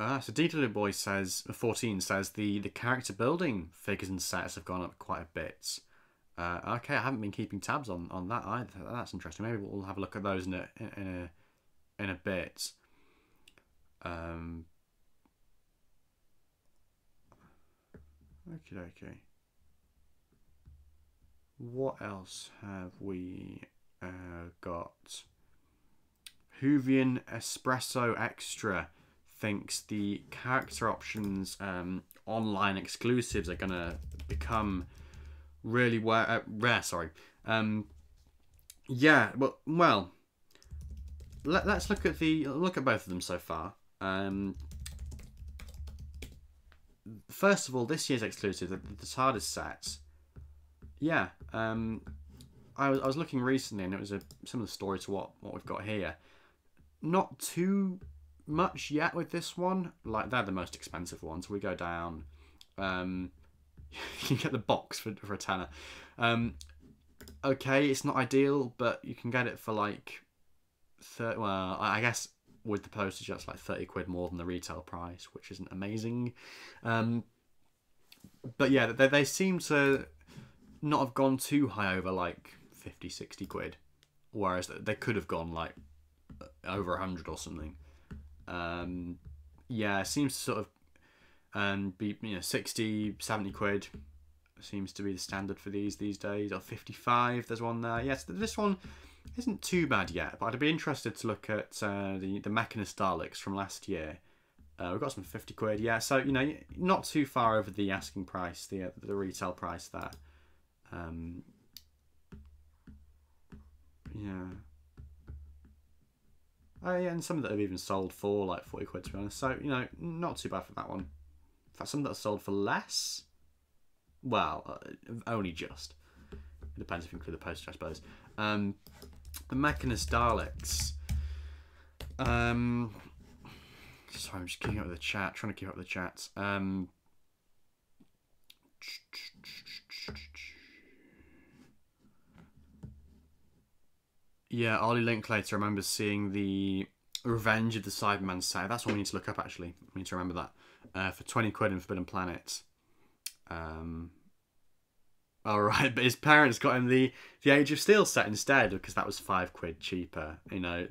Speaker 1: Ah, so Detailed Boy says, 14 says, the, the character building figures and sets have gone up quite a bit. Uh, okay, I haven't been keeping tabs on, on that either. That's interesting. Maybe we'll have a look at those in a, in a, in a bit. Um, okay, okay. What else have we uh, got? Whovian Espresso Extra thinks the character options um, online exclusives are going to become really rare. Uh, rare sorry. Um, yeah, but well, let, us look at the look at both of them so far. Um, first of all, this year's exclusive, the, the TARDIS set. Yeah, um, I was I was looking recently, and it was a similar story to what what we've got here. Not too much yet with this one. Like they're the most expensive ones. We go down. Um, you can get the box for for a tenner. Um, okay, it's not ideal, but you can get it for like. 30, well, I guess with the postage, that's like 30 quid more than the retail price, which isn't amazing. Um, but yeah, they, they seem to not have gone too high over like 50, 60 quid, whereas they could have gone like over 100 or something. Um, yeah, seems to sort of um, be, you know, 60, 70 quid seems to be the standard for these these days, or 55, there's one there. Yes, this one isn't too bad yet, but I'd be interested to look at uh, the the Mechanist Daleks from last year. Uh, we've got some fifty quid, yeah. So you know, not too far over the asking price, the uh, the retail price there. Um, yeah. Oh yeah, and some that have even sold for like forty quid to be honest. So you know, not too bad for that one. In fact, some that sold for less. Well, uh, only just. It depends if you include the postage, I suppose. Um, the Mechanist Daleks. Um, sorry, I'm just keeping up with the chat, trying to keep up with the chat. Um, yeah, Ollie Linklater, I remember seeing the Revenge of the Cyberman set. That's what we need to look up, actually. We need to remember that. Uh, for 20 quid in Forbidden Planet. Um, all right, but his parents got him the the Age of Steel set instead because that was five quid cheaper. You know,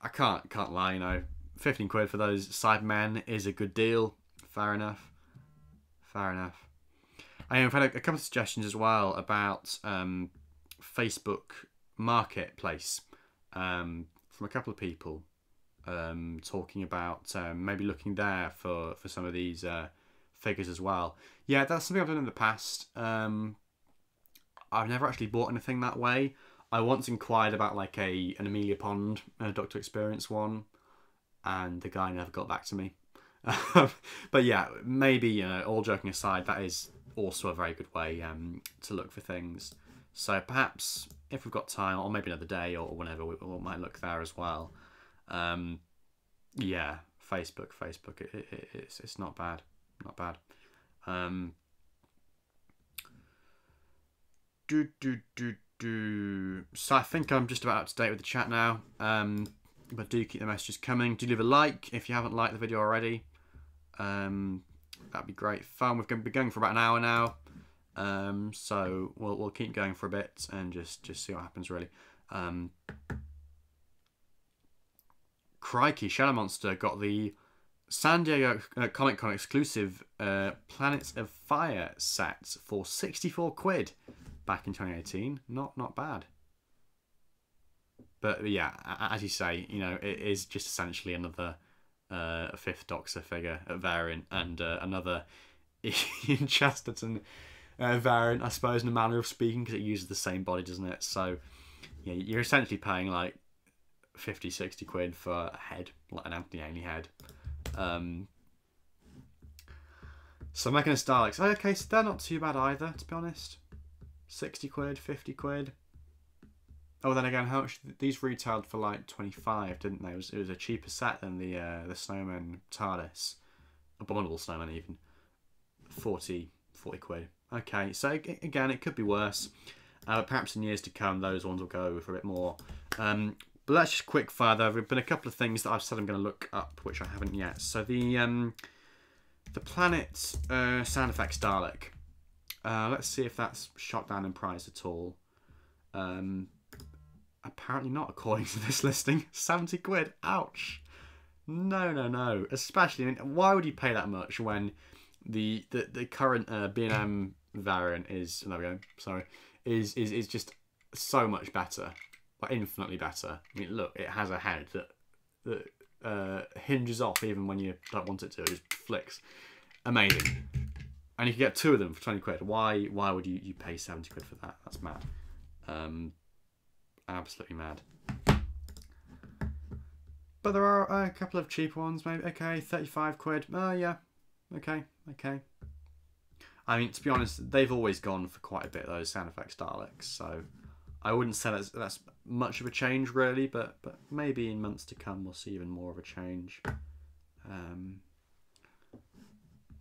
Speaker 1: I can't can't lie. You know, fifteen quid for those Cybermen is a good deal. Fair enough. Fair enough. I have had a, a couple of suggestions as well about um, Facebook Marketplace um, from a couple of people um, talking about um, maybe looking there for for some of these. Uh, figures as well. Yeah, that's something I've done in the past. Um, I've never actually bought anything that way. I once inquired about like a an Amelia Pond uh, Doctor Experience one, and the guy never got back to me. but yeah, maybe you know, all joking aside, that is also a very good way um, to look for things. So perhaps if we've got time, or maybe another day, or whenever, we, we might look there as well. Um, yeah, Facebook, Facebook, it, it, it's it's not bad, not bad. Um, do do do do. So I think I'm just about up to date with the chat now. Um, but do keep the messages coming. Do leave a like if you haven't liked the video already. Um, that'd be great fun. We've been going for about an hour now. Um, so we'll we'll keep going for a bit and just just see what happens really. Um, crikey, Shadow Monster got the San Diego uh, Comic Con exclusive uh, Planets of Fire set for 64 quid back in 2018. Not not bad. But yeah, as you say, you know, it is just essentially another uh, fifth Doctor figure variant and uh, another Ian Chesterton uh, variant, I suppose, in a manner of speaking, because it uses the same body, doesn't it? So, yeah, you're essentially paying like 50, 60 quid for a head, like an Anthony Ainley head. Um, so Mechanist Daleks, okay, so they're not too bad either, to be honest. 60 quid, 50 quid. Oh, then again, how much these retailed for like 25, didn't they? It was, it was a cheaper set than the uh, the Snowman TARDIS. Abominable Snowman, even. 40, 40 quid. Okay, so again, it could be worse. Uh, perhaps in years to come, those ones will go for a bit more. Um, but let's just quick fire. There have been a couple of things that I've said I'm going to look up, which I haven't yet. So the um, the planet uh, sound effects Dalek. Uh, let's see if that's shot down in price at all. Um, apparently not, according to this listing. 70 quid. Ouch. No, no, no. Especially, I mean, why would you pay that much when the the, the current uh, B&M variant is, there we go, sorry, is, is, is just so much better. Like, infinitely better. I mean, look, it has a head that, that uh, hinges off even when you don't want it to. It just flicks. Amazing and you can get two of them for 20 quid why why would you, you pay 70 quid for that that's mad um, absolutely mad but there are a couple of cheap ones maybe okay 35 quid oh yeah okay okay I mean to be honest they've always gone for quite a bit those sound effects Daleks so I wouldn't say that's, that's much of a change really but but maybe in months to come we'll see even more of a change um,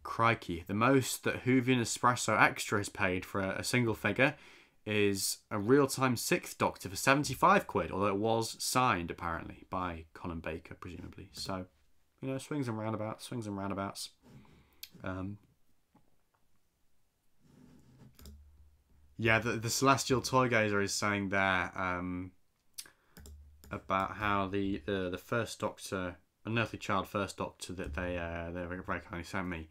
Speaker 1: Crikey, the most that Whovian Espresso Extra has paid for a, a single figure is a real-time sixth Doctor for 75 quid, although it was signed, apparently, by Colin Baker, presumably. So, you know, swings and roundabouts, swings and roundabouts. Um, yeah, the, the Celestial Toy Gazer is saying there um, about how the, the the first Doctor, Unearthly Child first Doctor that they uh, they very kindly sent me,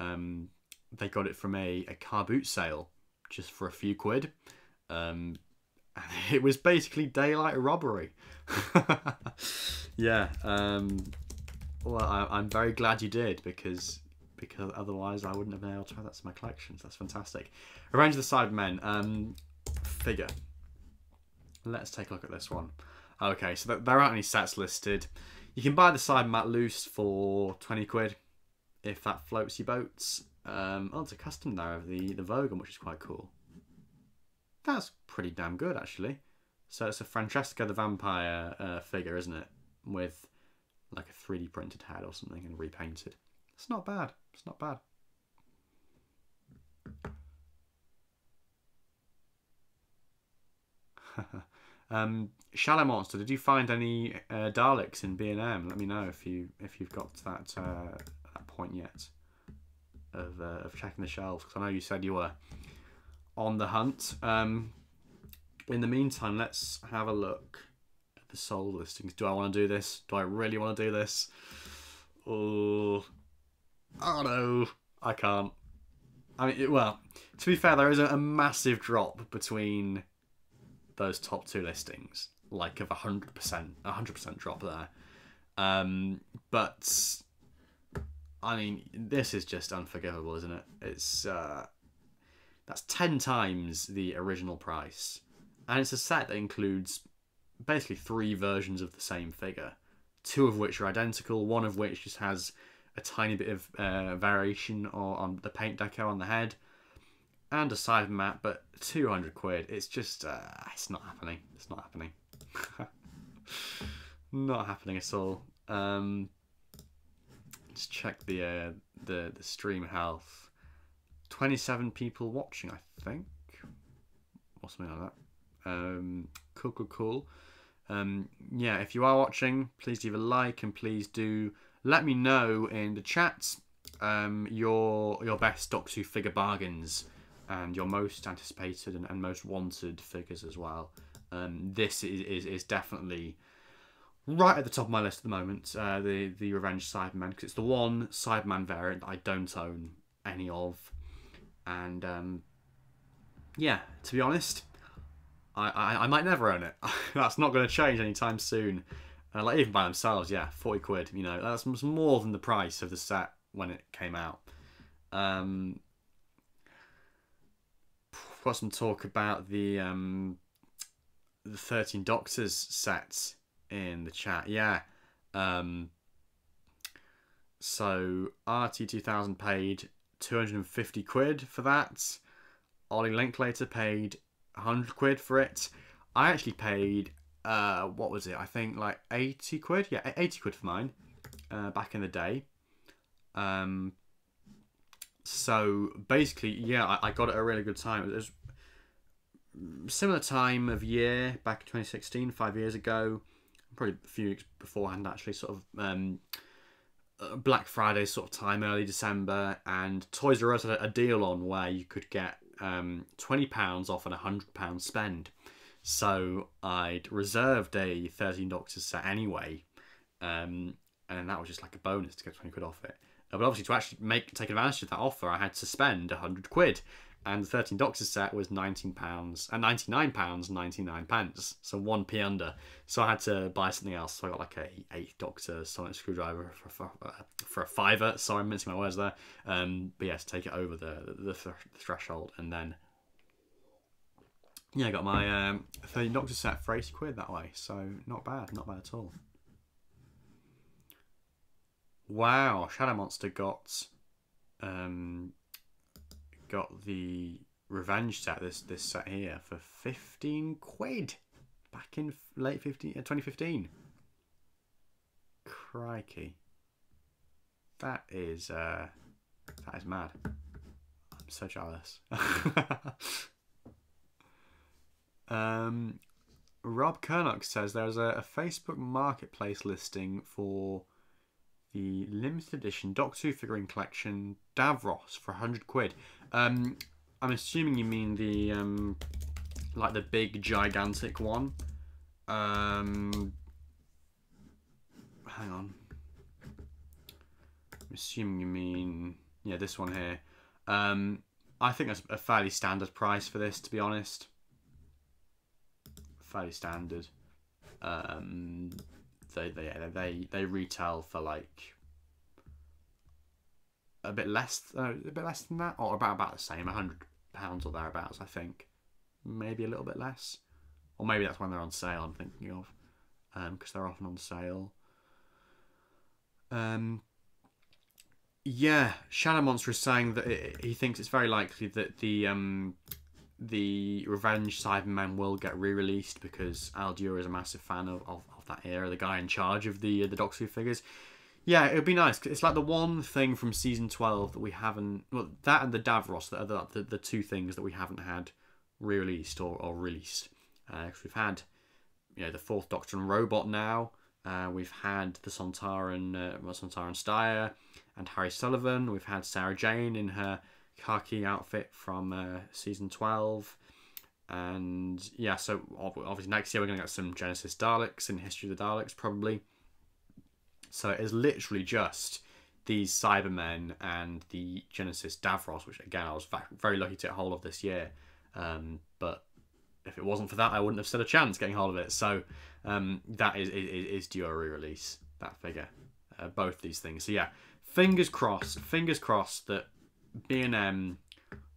Speaker 1: um, they got it from a, a car boot sale just for a few quid. Um, it was basically daylight robbery. yeah. Um, well, I, am very glad you did because because otherwise I wouldn't have been able to add that to my collections. That's fantastic. Of the Cybermen um, figure. Let's take a look at this one. Okay, so there aren't any sets listed. You can buy the Cybermat loose for 20 quid if that floats your boats. Um, oh, it's a custom there of the, the Vogan, which is quite cool. That's pretty damn good, actually. So it's a Francesca the Vampire uh, figure, isn't it? With like a 3D printed head or something and repainted. It's not bad. It's not bad. um, Monster, did you find any uh, Daleks in B&M? Let me know if you if you've got to that uh, point yet of, uh, of checking the shelves because I know you said you were on the hunt. Um, in the meantime, let's have a look at the sold listings. Do I want to do this? Do I really want to do this? Oh, oh no, I can't. I mean, it, well, to be fair, there is a, a massive drop between those top two listings, like of a hundred percent, a hundred percent drop there. Um, but I mean, this is just unforgivable, isn't it? It's uh, that's ten times the original price, and it's a set that includes basically three versions of the same figure, two of which are identical, one of which just has a tiny bit of uh, variation on the paint deco on the head, and a Cybermat, but 200 quid. It's just, uh, it's not happening. It's not happening. not happening at all. Um, let's check the, uh, the, the stream health. 27 people watching, I think. Or something like that. Um, cool, cool, cool. Um, yeah, if you are watching, please leave a like and please do let me know in the chat um, your your best Doctor Who figure bargains and your most anticipated and, and most wanted figures as well. Um, this is, is, is definitely right at the top of my list at the moment. Uh, the the Revenge Cyberman because it's the one Cyberman variant I don't own any of, and um, yeah, to be honest, I, I, I might never own it. That's not going to change anytime soon. Like even by themselves, yeah, forty quid. You know, that's more than the price of the set when it came out. Um, got some talk about the um, the thirteen Doctors sets in the chat. Yeah. Um, so RT two thousand paid two hundred and fifty quid for that. Ollie Linklater paid hundred quid for it. I actually paid uh, what was it? I think like 80 quid. Yeah, 80 quid for mine uh, back in the day. Um, so basically, yeah, I, I got it a really good time. It was similar time of year back in 2016, five years ago, probably a few weeks beforehand, actually, sort of um, uh, Black Friday sort of time, early December, and Toys R Us had a deal on where you could get um, £20 off and a £100 spend. So I'd reserved a 13 Doctors set anyway, um, and that was just like a bonus to get 20 quid off it. Uh, but obviously, to actually make take advantage of that offer, I had to spend 100 quid. And the 13 Doctors set was £19 and uh, £99 99 pence, so 1p under. So I had to buy something else. So I got like a 8 Doctor sonic screwdriver for, for, uh, for a fiver. Sorry, I'm mincing my words there. Um, but yes, take it over the, the, the threshold and then yeah, I got my um, 13 Doctor set for 80 quid that way, so not bad, not bad at all. Wow, Shadow Monster got um, got the Revenge set, this this set here, for 15 quid back in late 15, uh, 2015. Crikey. That is, uh, that is mad. I'm so jealous. Um, Rob Kernock says there's a, a, Facebook marketplace listing for the limited edition Doctor Who figurine collection Davros for 100 quid. Um, I'm assuming you mean the um, like the big gigantic one. Um, hang on. I'm assuming you mean yeah this one here. Um, I think that's a fairly standard price for this, to be honest fairly standard. Um, they they they they retail for like a bit less uh, a bit less than that, or about about the same, a hundred pounds or thereabouts. I think maybe a little bit less, or maybe that's when they're on sale. I'm thinking of because um, they're often on sale. Um, yeah, Shadow Monster is saying that it, he thinks it's very likely that the um, the Revenge Cybermen will get re-released because Al Dura is a massive fan of, of, of, that era, the guy in charge of the the Doctor Who figures. Yeah, it would be nice. It's like the one thing from season twelve that we haven't. Well, that and the Davros the, the, the two things that we haven't had re-released or, or released. Uh, we've had, you know, the Fourth Doctor and Robot now. Uh, we've had the Sontaran, uh, Sontaran Styre and Harry Sullivan. We've had Sarah Jane in her khaki outfit from uh, season 12. And yeah, so obviously next year we're going to get some Genesis Daleks and History of the Daleks probably. So it is literally just these Cybermen and the Genesis Davros, which again I was very lucky to get hold of this year. Um, but if it wasn't for that, I wouldn't have stood a chance getting hold of it. So um, that is, is, is due a re-release, that figure. Uh, both these things. So yeah, fingers crossed, fingers crossed that B&M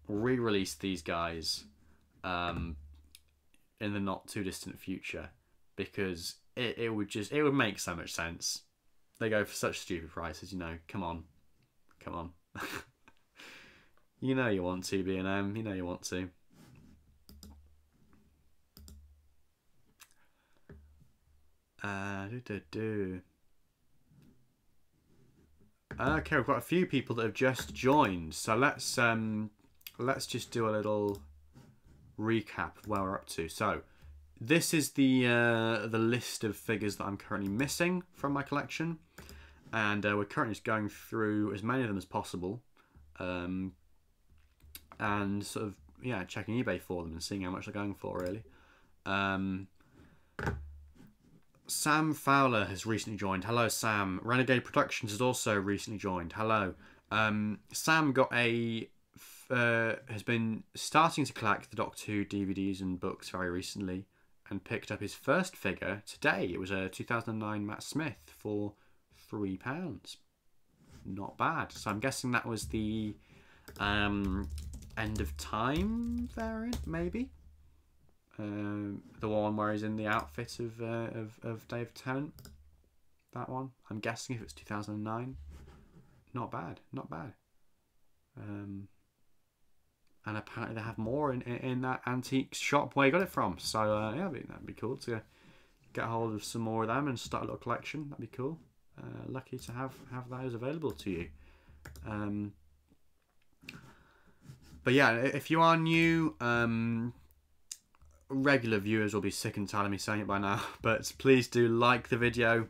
Speaker 1: re-release these guys um, in the not too distant future because it, it would just it would make so much sense. They go for such stupid prices, you know. Come on, come on. you know you want to B and M. You know you want to. Uh, do, do, do. Okay, we've got a few people that have just joined, so let's um, let's just do a little recap of where we're up to. So, this is the uh, the list of figures that I'm currently missing from my collection, and uh, we're currently just going through as many of them as possible, um, and sort of yeah checking eBay for them and seeing how much they're going for really. Um, Sam Fowler has recently joined. Hello, Sam. Renegade Productions has also recently joined. Hello. Um, Sam got a uh, has been starting to collect the Doctor Who DVDs and books very recently, and picked up his first figure today. It was a 2009 Matt Smith for three pounds. Not bad. So I'm guessing that was the um, end of time variant, maybe. Um, the one where he's in the outfit of uh, of of Dave Tennant. That one. I'm guessing if it's 2009. Not bad. Not bad. Um, and apparently they have more in, in, in that antique shop where you got it from. So uh, yeah, that'd be, cool to get hold of some more of them and start a little collection. That'd be cool. Uh, lucky to have have those available to you. Um, but yeah, if you are new, um, regular viewers will be sick and tired of me saying it by now, but please do like the video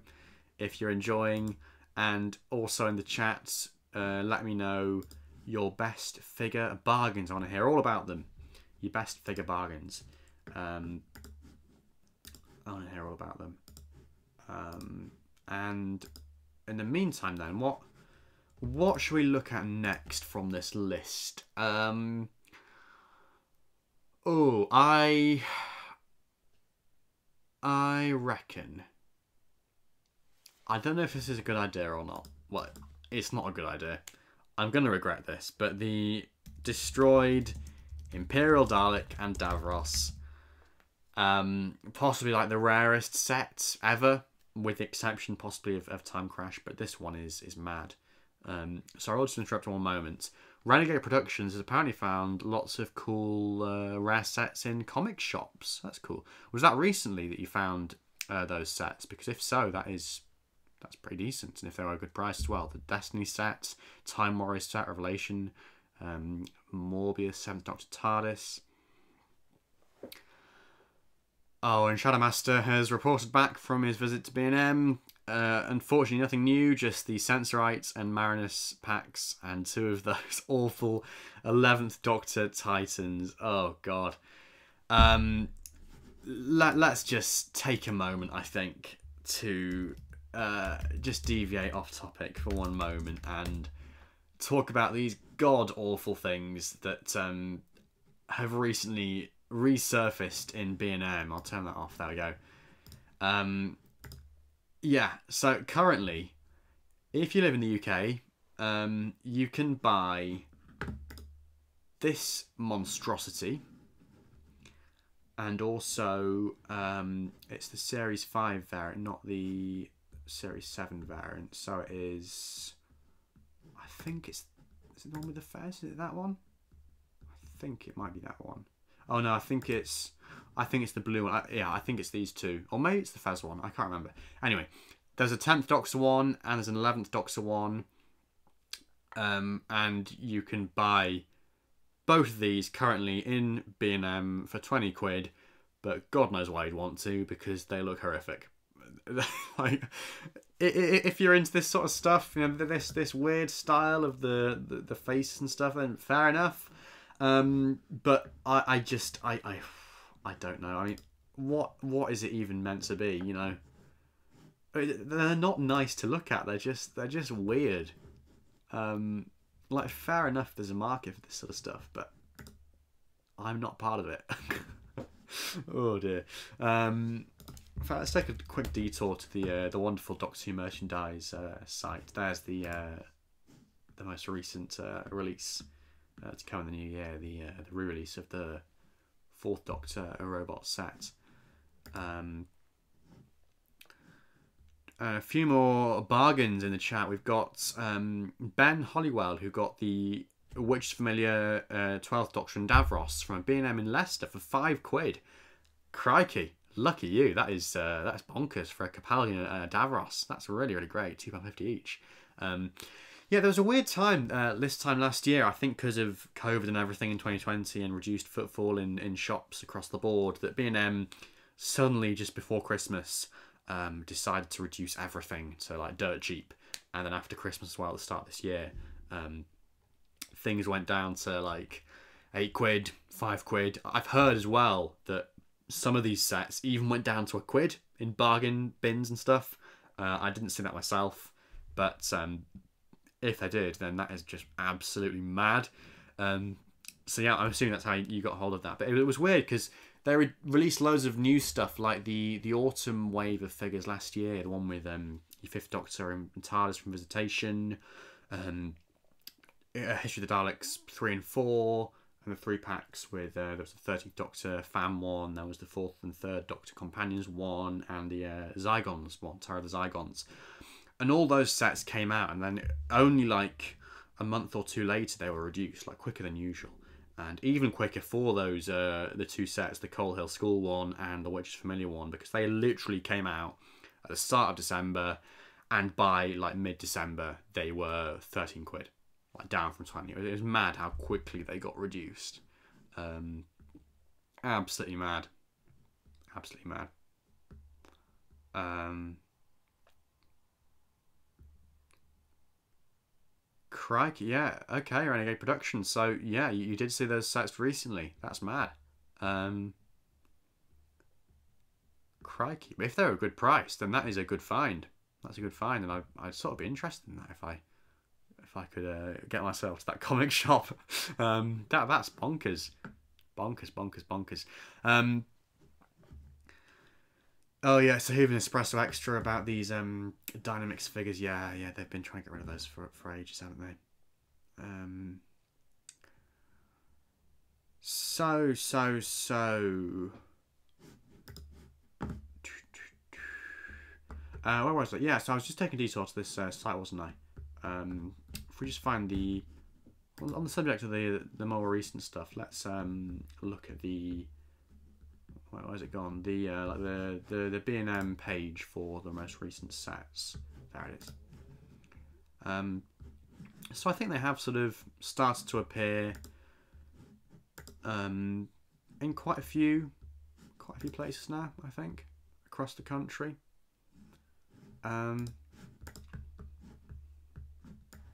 Speaker 1: if you're enjoying, and also in the chats, uh, let me know your best figure bargains. I want to hear all about them. Your best figure bargains. Um, I want to hear all about them. Um, and in the meantime, then what what should we look at next from this list? Um, Oh, I I reckon. I don't know if this is a good idea or not. Well, it's not a good idea. I'm going to regret this, but the destroyed Imperial Dalek and Davros, um, possibly like the rarest set ever, with the exception possibly of, of Time Crash, but this one is is mad. Um, so I'll just interrupt one moment. Renegade Productions has apparently found lots of cool uh, rare sets in comic shops. That's cool. Was that recently that you found uh, those sets? Because if so, that is that's pretty decent, and if they're a good price as well. The Destiny set, Time Warriors set, Revelation, um, Morbius, Seventh Doctor TARDIS. Oh, and Shadowmaster has reported back from his visit to B&M. Uh, unfortunately, nothing new, just the Sensorites and Marinus packs, and two of those awful 11th Doctor Titans. Oh, God. Um, let, let's just take a moment, I think, to uh, just deviate off topic for one moment and talk about these god awful things that um, have recently resurfaced in B&M. I'll turn that off. There we go. Um, yeah, so currently, if you live in the UK, um, you can buy this monstrosity, and also um, it's the Series 5 variant, not the Series 7 variant. So it is, I think it's, is it the one with the fez? Is it that one? I think it might be that one. Oh no, I think it's I think it's the blue one. I, yeah, I think it's these two. Or maybe it's the Fez one. I can't remember. Anyway, there's a 10th Doctor one and there's an 11th Doctor one. Um, and you can buy both of these currently in B&M for 20 quid. But God knows why you'd want to because they look horrific. like, if you're into this sort of stuff, you know, this this weird style of the, the, the face and stuff, then fair enough. Um, but I, I just I, I I don't know. I mean, what what is it even meant to be? You know, they're not nice to look at. They're just they're just weird. Um, like fair enough, there's a market for this sort of stuff, but I'm not part of it. oh dear. Um, in fact, let's take a quick detour to the uh, the wonderful Doctor Who merchandise uh, site. There's the uh, the most recent uh, release uh, to come in the new year. The uh, the re-release of the Fourth Doctor a robot set. Um, a few more bargains in the chat. We've got um, Ben Hollywell, who got the Witch Familiar uh, 12th Doctor and Davros from a B&M in Leicester for five quid. Crikey, lucky you. That is uh, that's bonkers for a Capaldi and a Davros. That's really, really great. £2.50 each. Um, yeah, there was a weird time uh, this time last year, I think because of COVID and everything in 2020 and reduced footfall in, in shops across the board, that B&M suddenly, just before Christmas, um, decided to reduce everything to like dirt cheap. And then after Christmas as well, at the start of this year, um, things went down to like eight quid, five quid. I've heard as well that some of these sets even went down to a quid in bargain bins and stuff. Uh, I didn't see that myself, but um, if they did, then that is just absolutely mad. Um, so yeah, I'm assuming that's how you got hold of that. But it, was weird because they re- released loads of new stuff, like the the autumn wave of figures last year, the one with um, your Fifth Doctor and TARDIS from Visitation, um, History of the Daleks three and four, and the three packs with uh, there was the Thirteenth Doctor fan one, there was the fourth and third Doctor companions one, and the uh, Zygons one, Terror of the Zygons and all those sets came out, and then only like a month or two later they were reduced, like quicker than usual, and even quicker for those uh, the two sets, the Coal Hill School one and the Witches Familiar one, because they literally came out at the start of December, and by like mid December they were thirteen quid, like down from twenty. It was mad how quickly they got reduced. Um, absolutely mad, absolutely mad. Um, Crikey, yeah. Okay, Renegade Productions. So, yeah, you, you did see those sets recently. That's mad. Um, crikey. If they're a good price, then that is a good find. That's a good find, and I, I'd sort of be interested in that if I if I could uh, get myself to that comic shop. Um, that That's bonkers. Bonkers, bonkers, bonkers. Um, Oh yeah, so even Espresso Extra about these um Dynamix figures. Yeah, yeah, they've been trying to get rid of those for for ages, haven't they? Um. So so so. Uh, where was it? Yeah, so I was just taking a detour to this uh, site, wasn't I? Um, if we just find the on the subject of the the more recent stuff, let's um look at the where, where's it gone? The uh, like the the the B and M page for the most recent sets. There it is. Um, so I think they have sort of started to appear um, in quite a few quite a few places now. I think across the country. Um,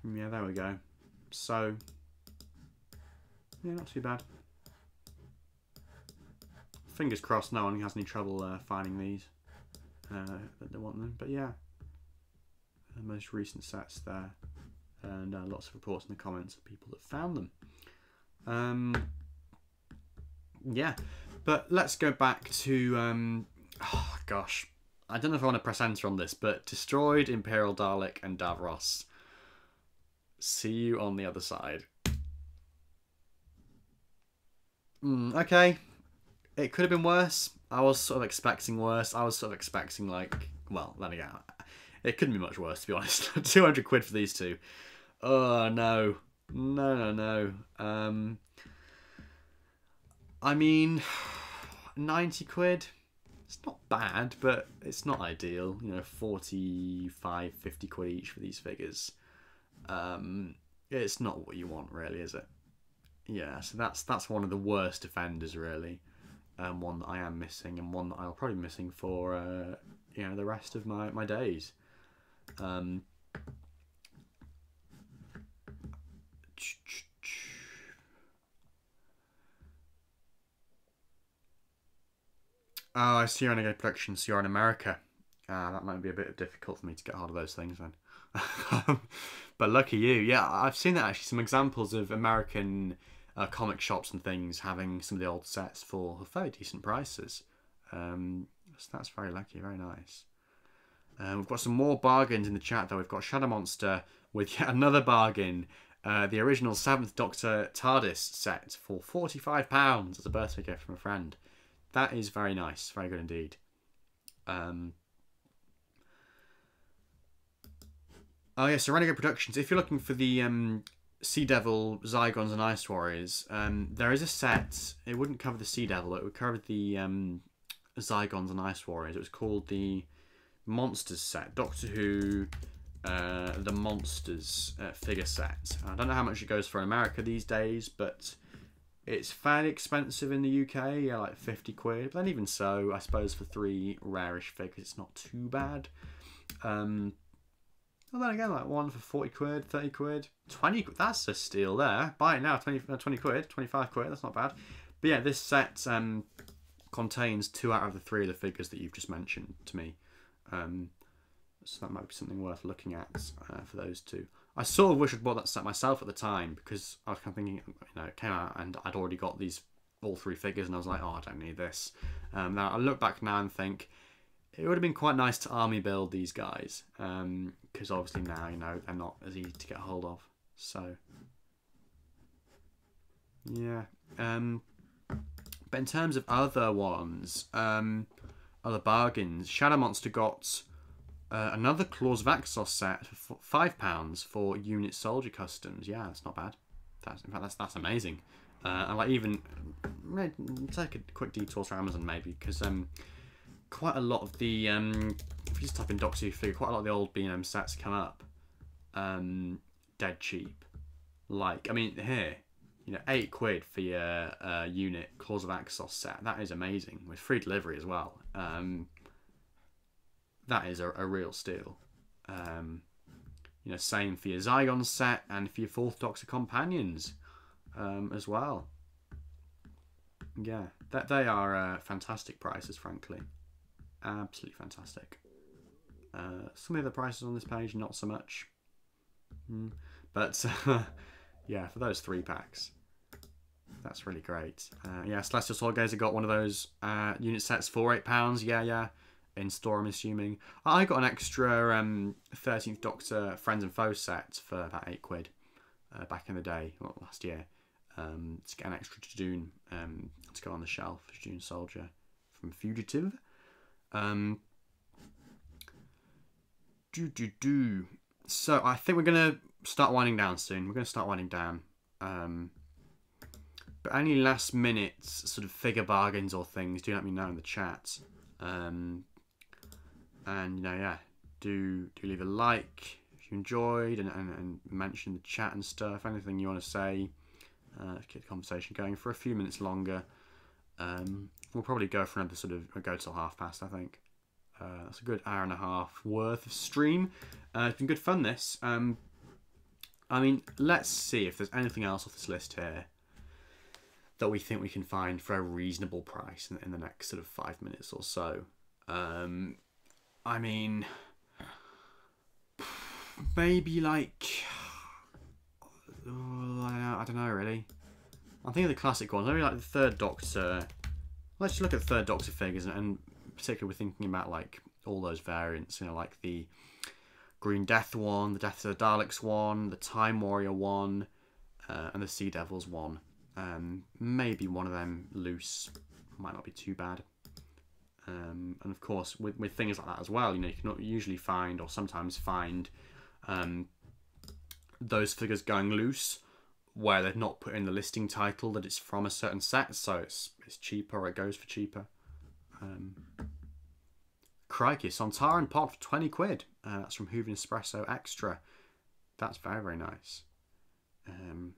Speaker 1: yeah, there we go. So yeah, not too bad fingers crossed no one has any trouble uh, finding these uh, that they want them. But yeah, the most recent sets there, and uh, lots of reports in the comments of people that found them. Um, yeah, but let's go back to um, oh, gosh, I don't know if I want to press enter on this, but destroyed Imperial Dalek and Davros. See you on the other side. Mm, okay, it could have been worse. I was sort of expecting worse. I was sort of expecting like, well, then again, it couldn't be much worse to be honest. Two hundred quid for these two. Oh no, no, no, no. Um, I mean, ninety quid. It's not bad, but it's not ideal. You know, 45, 50 quid each for these figures. Um, it's not what you want, really, is it? Yeah, so that's that's one of the worst offenders, really um, one that I am missing, and one that I'll probably be missing for uh, you know the rest of my my days. Um, Oh, I see you're on a production, so you're in America. Uh, that might be a bit difficult for me to get hold of those things then. but lucky you. Yeah, I've seen that actually, some examples of American uh, comic shops and things having some of the old sets for very decent prices. Um, so that's very lucky, very nice. Uh, we've got some more bargains in the chat though. We've got Shadow Monster with yet another bargain. Uh, the original Seventh Doctor TARDIS set for £45 as a birthday gift from a friend. That is very nice, very good indeed. Um, Oh yeah, so Renegade Productions. If you're looking for the um, Sea Devil, Zygons, and Ice Warriors, um, there is a set. It wouldn't cover the Sea Devil. It would cover the um, Zygons and Ice Warriors. It was called the Monsters set. Doctor Who, uh, the Monsters uh, figure set. I don't know how much it goes for in America these days, but it's fairly expensive in the UK. Yeah, like fifty quid. But then even so, I suppose for three rarish figures, it's not too bad. Um, then again, like one for 40 quid, 30 quid, 20 quid. That's a steal there. Buy it now, 20, uh, 20 quid, 25 quid. That's not bad. But yeah, this set um, contains two out of the three of the figures that you've just mentioned to me. Um, so that might be something worth looking at uh, for those two. I sort of wish I'd bought that set myself at the time because I was kind of thinking, you know, it came out and I'd already got these all three figures and I was like, oh, I don't need this. Um, now I look back now and think it would have been quite nice to army build these guys because um, obviously now you know they're not as easy to get hold of. So yeah. Um, but in terms of other ones, um, other bargains, Shadow Monster got uh, another Claws of Axos set for five pounds for unit soldier customs. Yeah, that's not bad. That's in fact that's that's amazing. Uh, and like even take a quick detour to Amazon maybe because um quite a lot of the um, if you just type in Who figure, quite a lot of the old B&M sets come up um, dead cheap. Like I mean here, you know, eight quid for your uh, unit Claws of Axos set. That is amazing with free delivery as well. Um, that is a, a real steal. Um, you know, same for your Zygon set and for your Fourth Doctor companions um, as well. Yeah, that they are uh, fantastic prices, frankly absolutely fantastic. Uh, some of the prices on this page, not so much. Mm. But uh, yeah, for those three packs, that's really great. Uh, yeah, Celestial Soulgazer got one of those uh, unit sets for £8. Yeah, yeah. In store, I'm assuming. I got an extra um, 13th Doctor Friends and Foes set for about 8 quid uh, back in the day, well, last year. Um, to get an extra Judoon um, to go on the shelf, Judoon Soldier from Fugitive. Um, do do do. So I think we're gonna start winding down soon. We're gonna start winding down. Um, but any last minute sort of figure bargains or things, do let me know in the chat. Um, and you know, yeah, do do leave a like if you enjoyed and, and, and mention the chat and stuff. Anything you want to say, uh, keep the conversation going for a few minutes longer. Um, we'll probably go for another sort of go till half past. I think uh, that's a good hour and a half worth of stream. Uh, it's been good fun. This. Um, I mean, let's see if there's anything else off this list here that we think we can find for a reasonable price in, in the next sort of five minutes or so. Um, I mean, maybe like I don't know really. I'm thinking of the classic ones. Maybe like the third Doctor. Let's just look at the third Doctor figures, and, and particularly we're thinking about like all those variants. You know, like the Green Death one, the Death of the Daleks one, the Time Warrior one, uh, and the Sea Devils one. Um, maybe one of them loose might not be too bad. Um, and of course, with, with things like that as well, you know, you can usually find or sometimes find um, those figures going loose where they've not put in the listing title that it's from a certain set, so it's it's cheaper it goes for cheaper. Um, crikey, Sontaran Pod for 20 quid. Uh, that's from Whovian Espresso Extra. That's very, very nice. Um,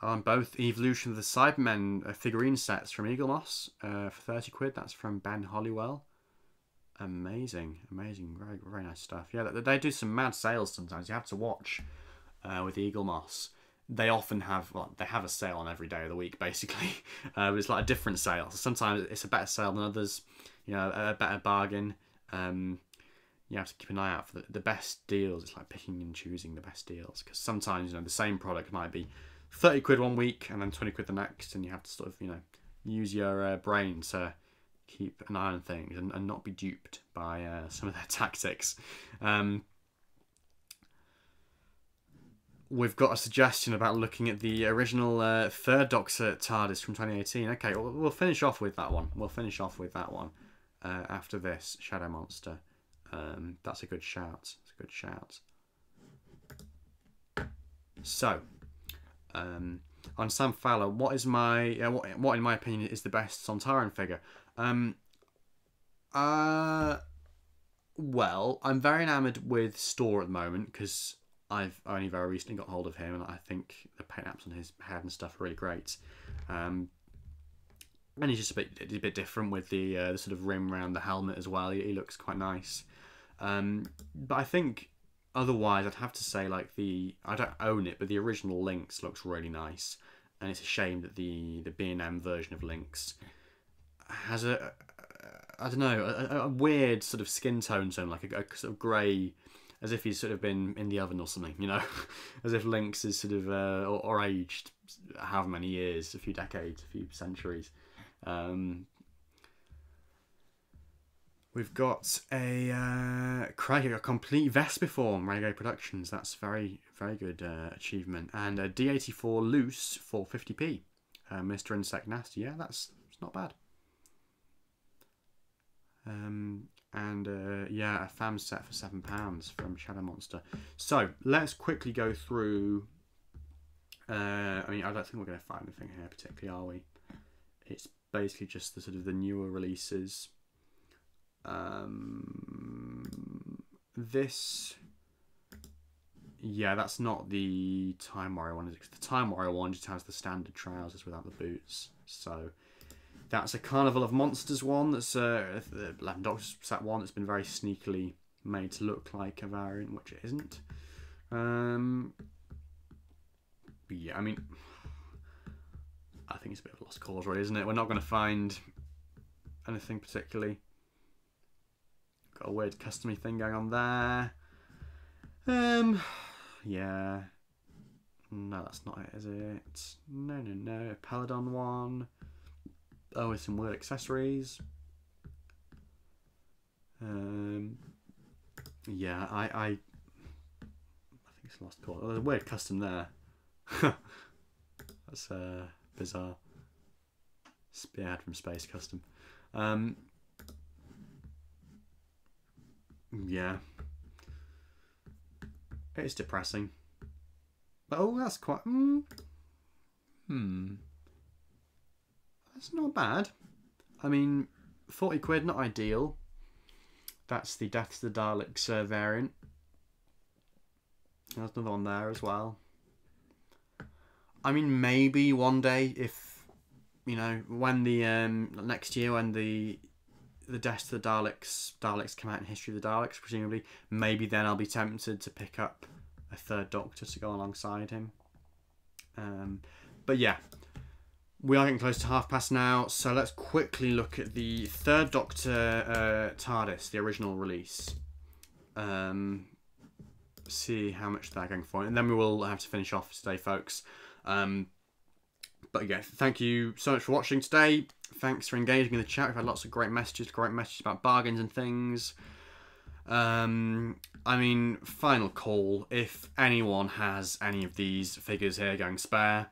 Speaker 1: on both Evolution of the Cybermen uh, figurine sets from Eaglemoss uh, for 30 quid. That's from Ben Hollywell. Amazing, amazing, very, very nice stuff. Yeah, they, do some mad sales sometimes. You have to watch uh, with Eaglemoss they often have well, they have a sale on every day of the week basically. Uh, it's like a different sale. So sometimes it's a better sale than others you know a better bargain. Um, you have to keep an eye out for the, the best deals. It's like picking and choosing the best deals because sometimes you know the same product might be 30 quid one week and then 20 quid the next and you have to sort of you know use your uh, brain to keep an eye on things and, and not be duped by uh, some of their tactics. Um, we've got a suggestion about looking at the original uh, third Doctor TARDIS from 2018. Okay, we'll, we'll finish off with that one. We'll finish off with that one uh, after this Shadow Monster. Um, that's a good shout. It's a good shout. So, um, on Sam Fowler, what is my uh, what, what in my opinion is the best Sontaran figure? Um, uh, well, I'm very enamoured with Styre at the moment because I've only very recently got hold of him, and I think the paint apps on his head and stuff are really great. Um, and he's just a bit a bit different with the uh, the sort of rim around the helmet as well. He, he looks quite nice. Um, but I think otherwise, I'd have to say like the I don't own it, but the original Linx looks really nice, and it's a shame that the the B and M version of Linx has a I don't know a, a weird sort of skin tone to him, like a, a sort of grey as if he's sort of been in the oven or something, you know, as if Linx is sort of uh, or, or, aged however many years, a few decades, a few centuries. Um, we've got a uh, Craig, a complete Vespiform Renegade Productions. That's very very good uh, achievement, and a D84 loose for 50p. Uh, Mr. Insect Nasty, yeah, that's it's not bad. Um, and uh, yeah, a fam set for seven pounds from Shadow Monster. So let's quickly go through. Uh, I mean, I don't think we're going to find anything here particularly, are we? It's basically just the sort of the newer releases. Um, this, yeah, that's not the Time Warrior one. Is it? The Time Warrior one just has the standard trousers without the boots. So that's a Carnival of Monsters one. That's uh, the Eleven Doctors set one that's been very sneakily made to look like a variant, which it isn't. Um, yeah, I mean, I think it's a bit of a lost cause, really, isn't it? We're not going to find anything particularly. Got a weird customy thing going on there. Um, yeah. No, that's not it, is it? No, no, no. A Peladon one. Oh, with some weird accessories. Um, yeah, I, I, I think it's lost call. Oh, there's a weird custom there. That's uh, bizarre. Spearhead from Space Custom. Um, yeah. It's depressing. Oh, that's quite... Mm, hmm. That's not bad. I mean, 40 quid, not ideal. That's the Death to the Daleks uh, variant. There's another one there as well. I mean, maybe one day if, you know, when the, um, next year when the the Death to the Daleks Daleks come out in History of the Daleks, presumably, maybe then I'll be tempted to pick up a third Doctor to go alongside him. Um, but yeah, we are getting close to half past now, so let's quickly look at the third Doctor uh, TARDIS, the original release. Um, see how much they're going for, and then we will have to finish off today, folks. Um, but yeah, thank you so much for watching today. Thanks for engaging in the chat. We've had lots of great messages, great messages about bargains and things. Um, I mean, final call. If anyone has any of these figures here going spare,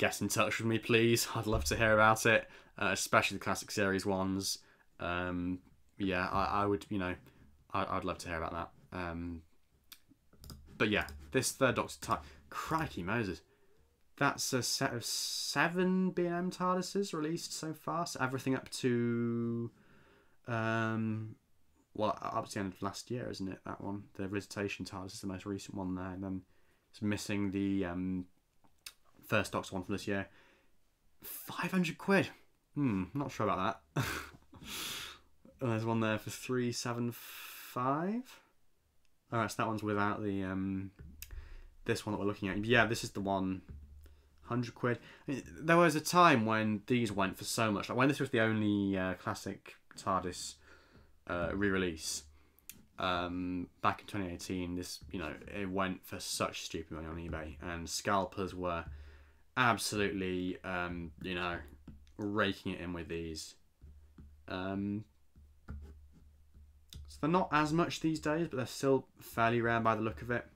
Speaker 1: get in touch with me, please. I'd love to hear about it, uh, especially the classic series ones. Um, yeah, I, I, would, you know, I, would love to hear about that. Um, but yeah, this third Doctor type, crikey Moses, that's a set of seven B&M TARDISes released so far. So everything up to, um, well, up to the end of last year, isn't it? That one, the Visitation TARDIS is the most recent one there, and then it's missing the um, first Doctor one from this year. 500 quid. Hmm, not sure about that. there's one there for 375. Alright, so that one's without the um this one that we're looking at. Yeah, this is the one 100 quid. There was a time when these went for so much. Like when this was the only uh, classic TARDIS uh, re-release um, back in 2018, this you know it went for such stupid money on eBay, and scalpers were absolutely, um, you know, raking it in with these. Um, so they're not as much these days, but they're still fairly rare by the look of it.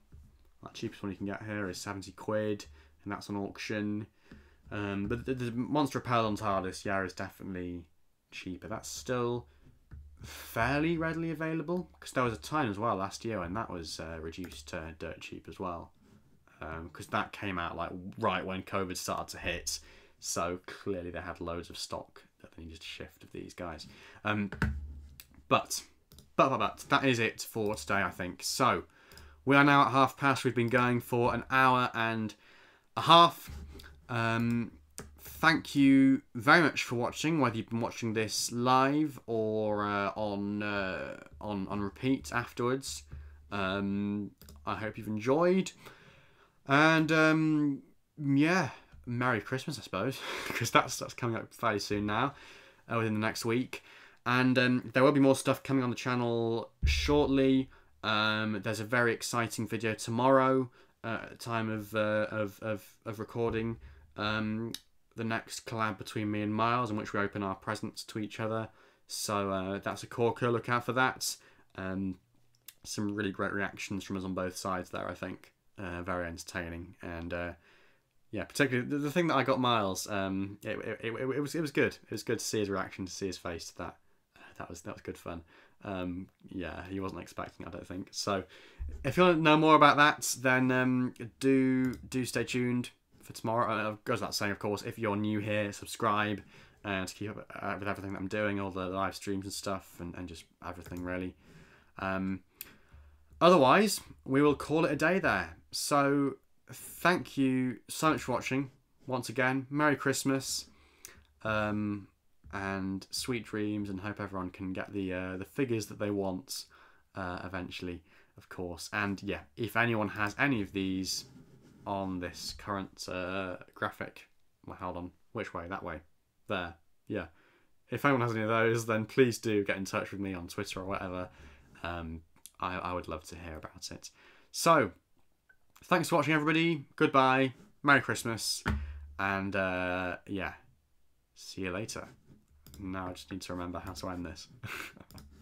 Speaker 1: The cheapest one you can get here is 70 quid, and that's on auction. Um, but the, the Monster Peladon TARDIS, yeah, is definitely cheaper. That's still fairly readily available because there was a time as well last year when that was uh, reduced to dirt cheap as well. Because that came out like right when COVID started to hit. So clearly they had loads of stock that they needed to shift of these guys. Um, but, but, but, but, that is it for today, I think. So, we are now at half past. We've been going for an hour and a half. Um, thank you very much for watching, whether you've been watching this live or uh, on, uh, on, on repeat afterwards. Um, I hope you've enjoyed. And um, yeah, Merry Christmas, I suppose, because that's that's coming up fairly soon now, uh, within the next week. And um, there will be more stuff coming on the channel shortly. Um, there's a very exciting video tomorrow uh, time of, uh, of, of, of recording. Um, the next collab between me and Miles, in which we open our presents to each other. So uh, that's a corker. Look out for that. Um, some really great reactions from us on both sides there, I think. Uh, very entertaining. And uh, yeah, particularly the, the, thing that I got Miles, um, it, it, it, it, was it was good. It was good to see his reaction, to see his face to that. That was that was good fun. Um, yeah, he wasn't expecting, I don't think. So, if you want to know more about that, then um, do do stay tuned for tomorrow. Uh, it goes without saying, of course, if you're new here, subscribe uh, keep up uh, with everything that I'm doing, all the live streams and stuff, and, and just everything really. Um, otherwise, we will call it a day there. So, thank you so much for watching. Once again, Merry Christmas. Um, and sweet dreams and hope everyone can get the uh, the figures that they want uh, eventually of course. And yeah if anyone has any of these on this current uh, graphic well hold on which way? That way. There. Yeah. If anyone has any of those then please do get in touch with me on twitter or whatever. Um, I, I would love to hear about it. So thanks for watching everybody. Goodbye. Merry christmas. And uh, yeah. See you later. Now I just need to remember how to end this.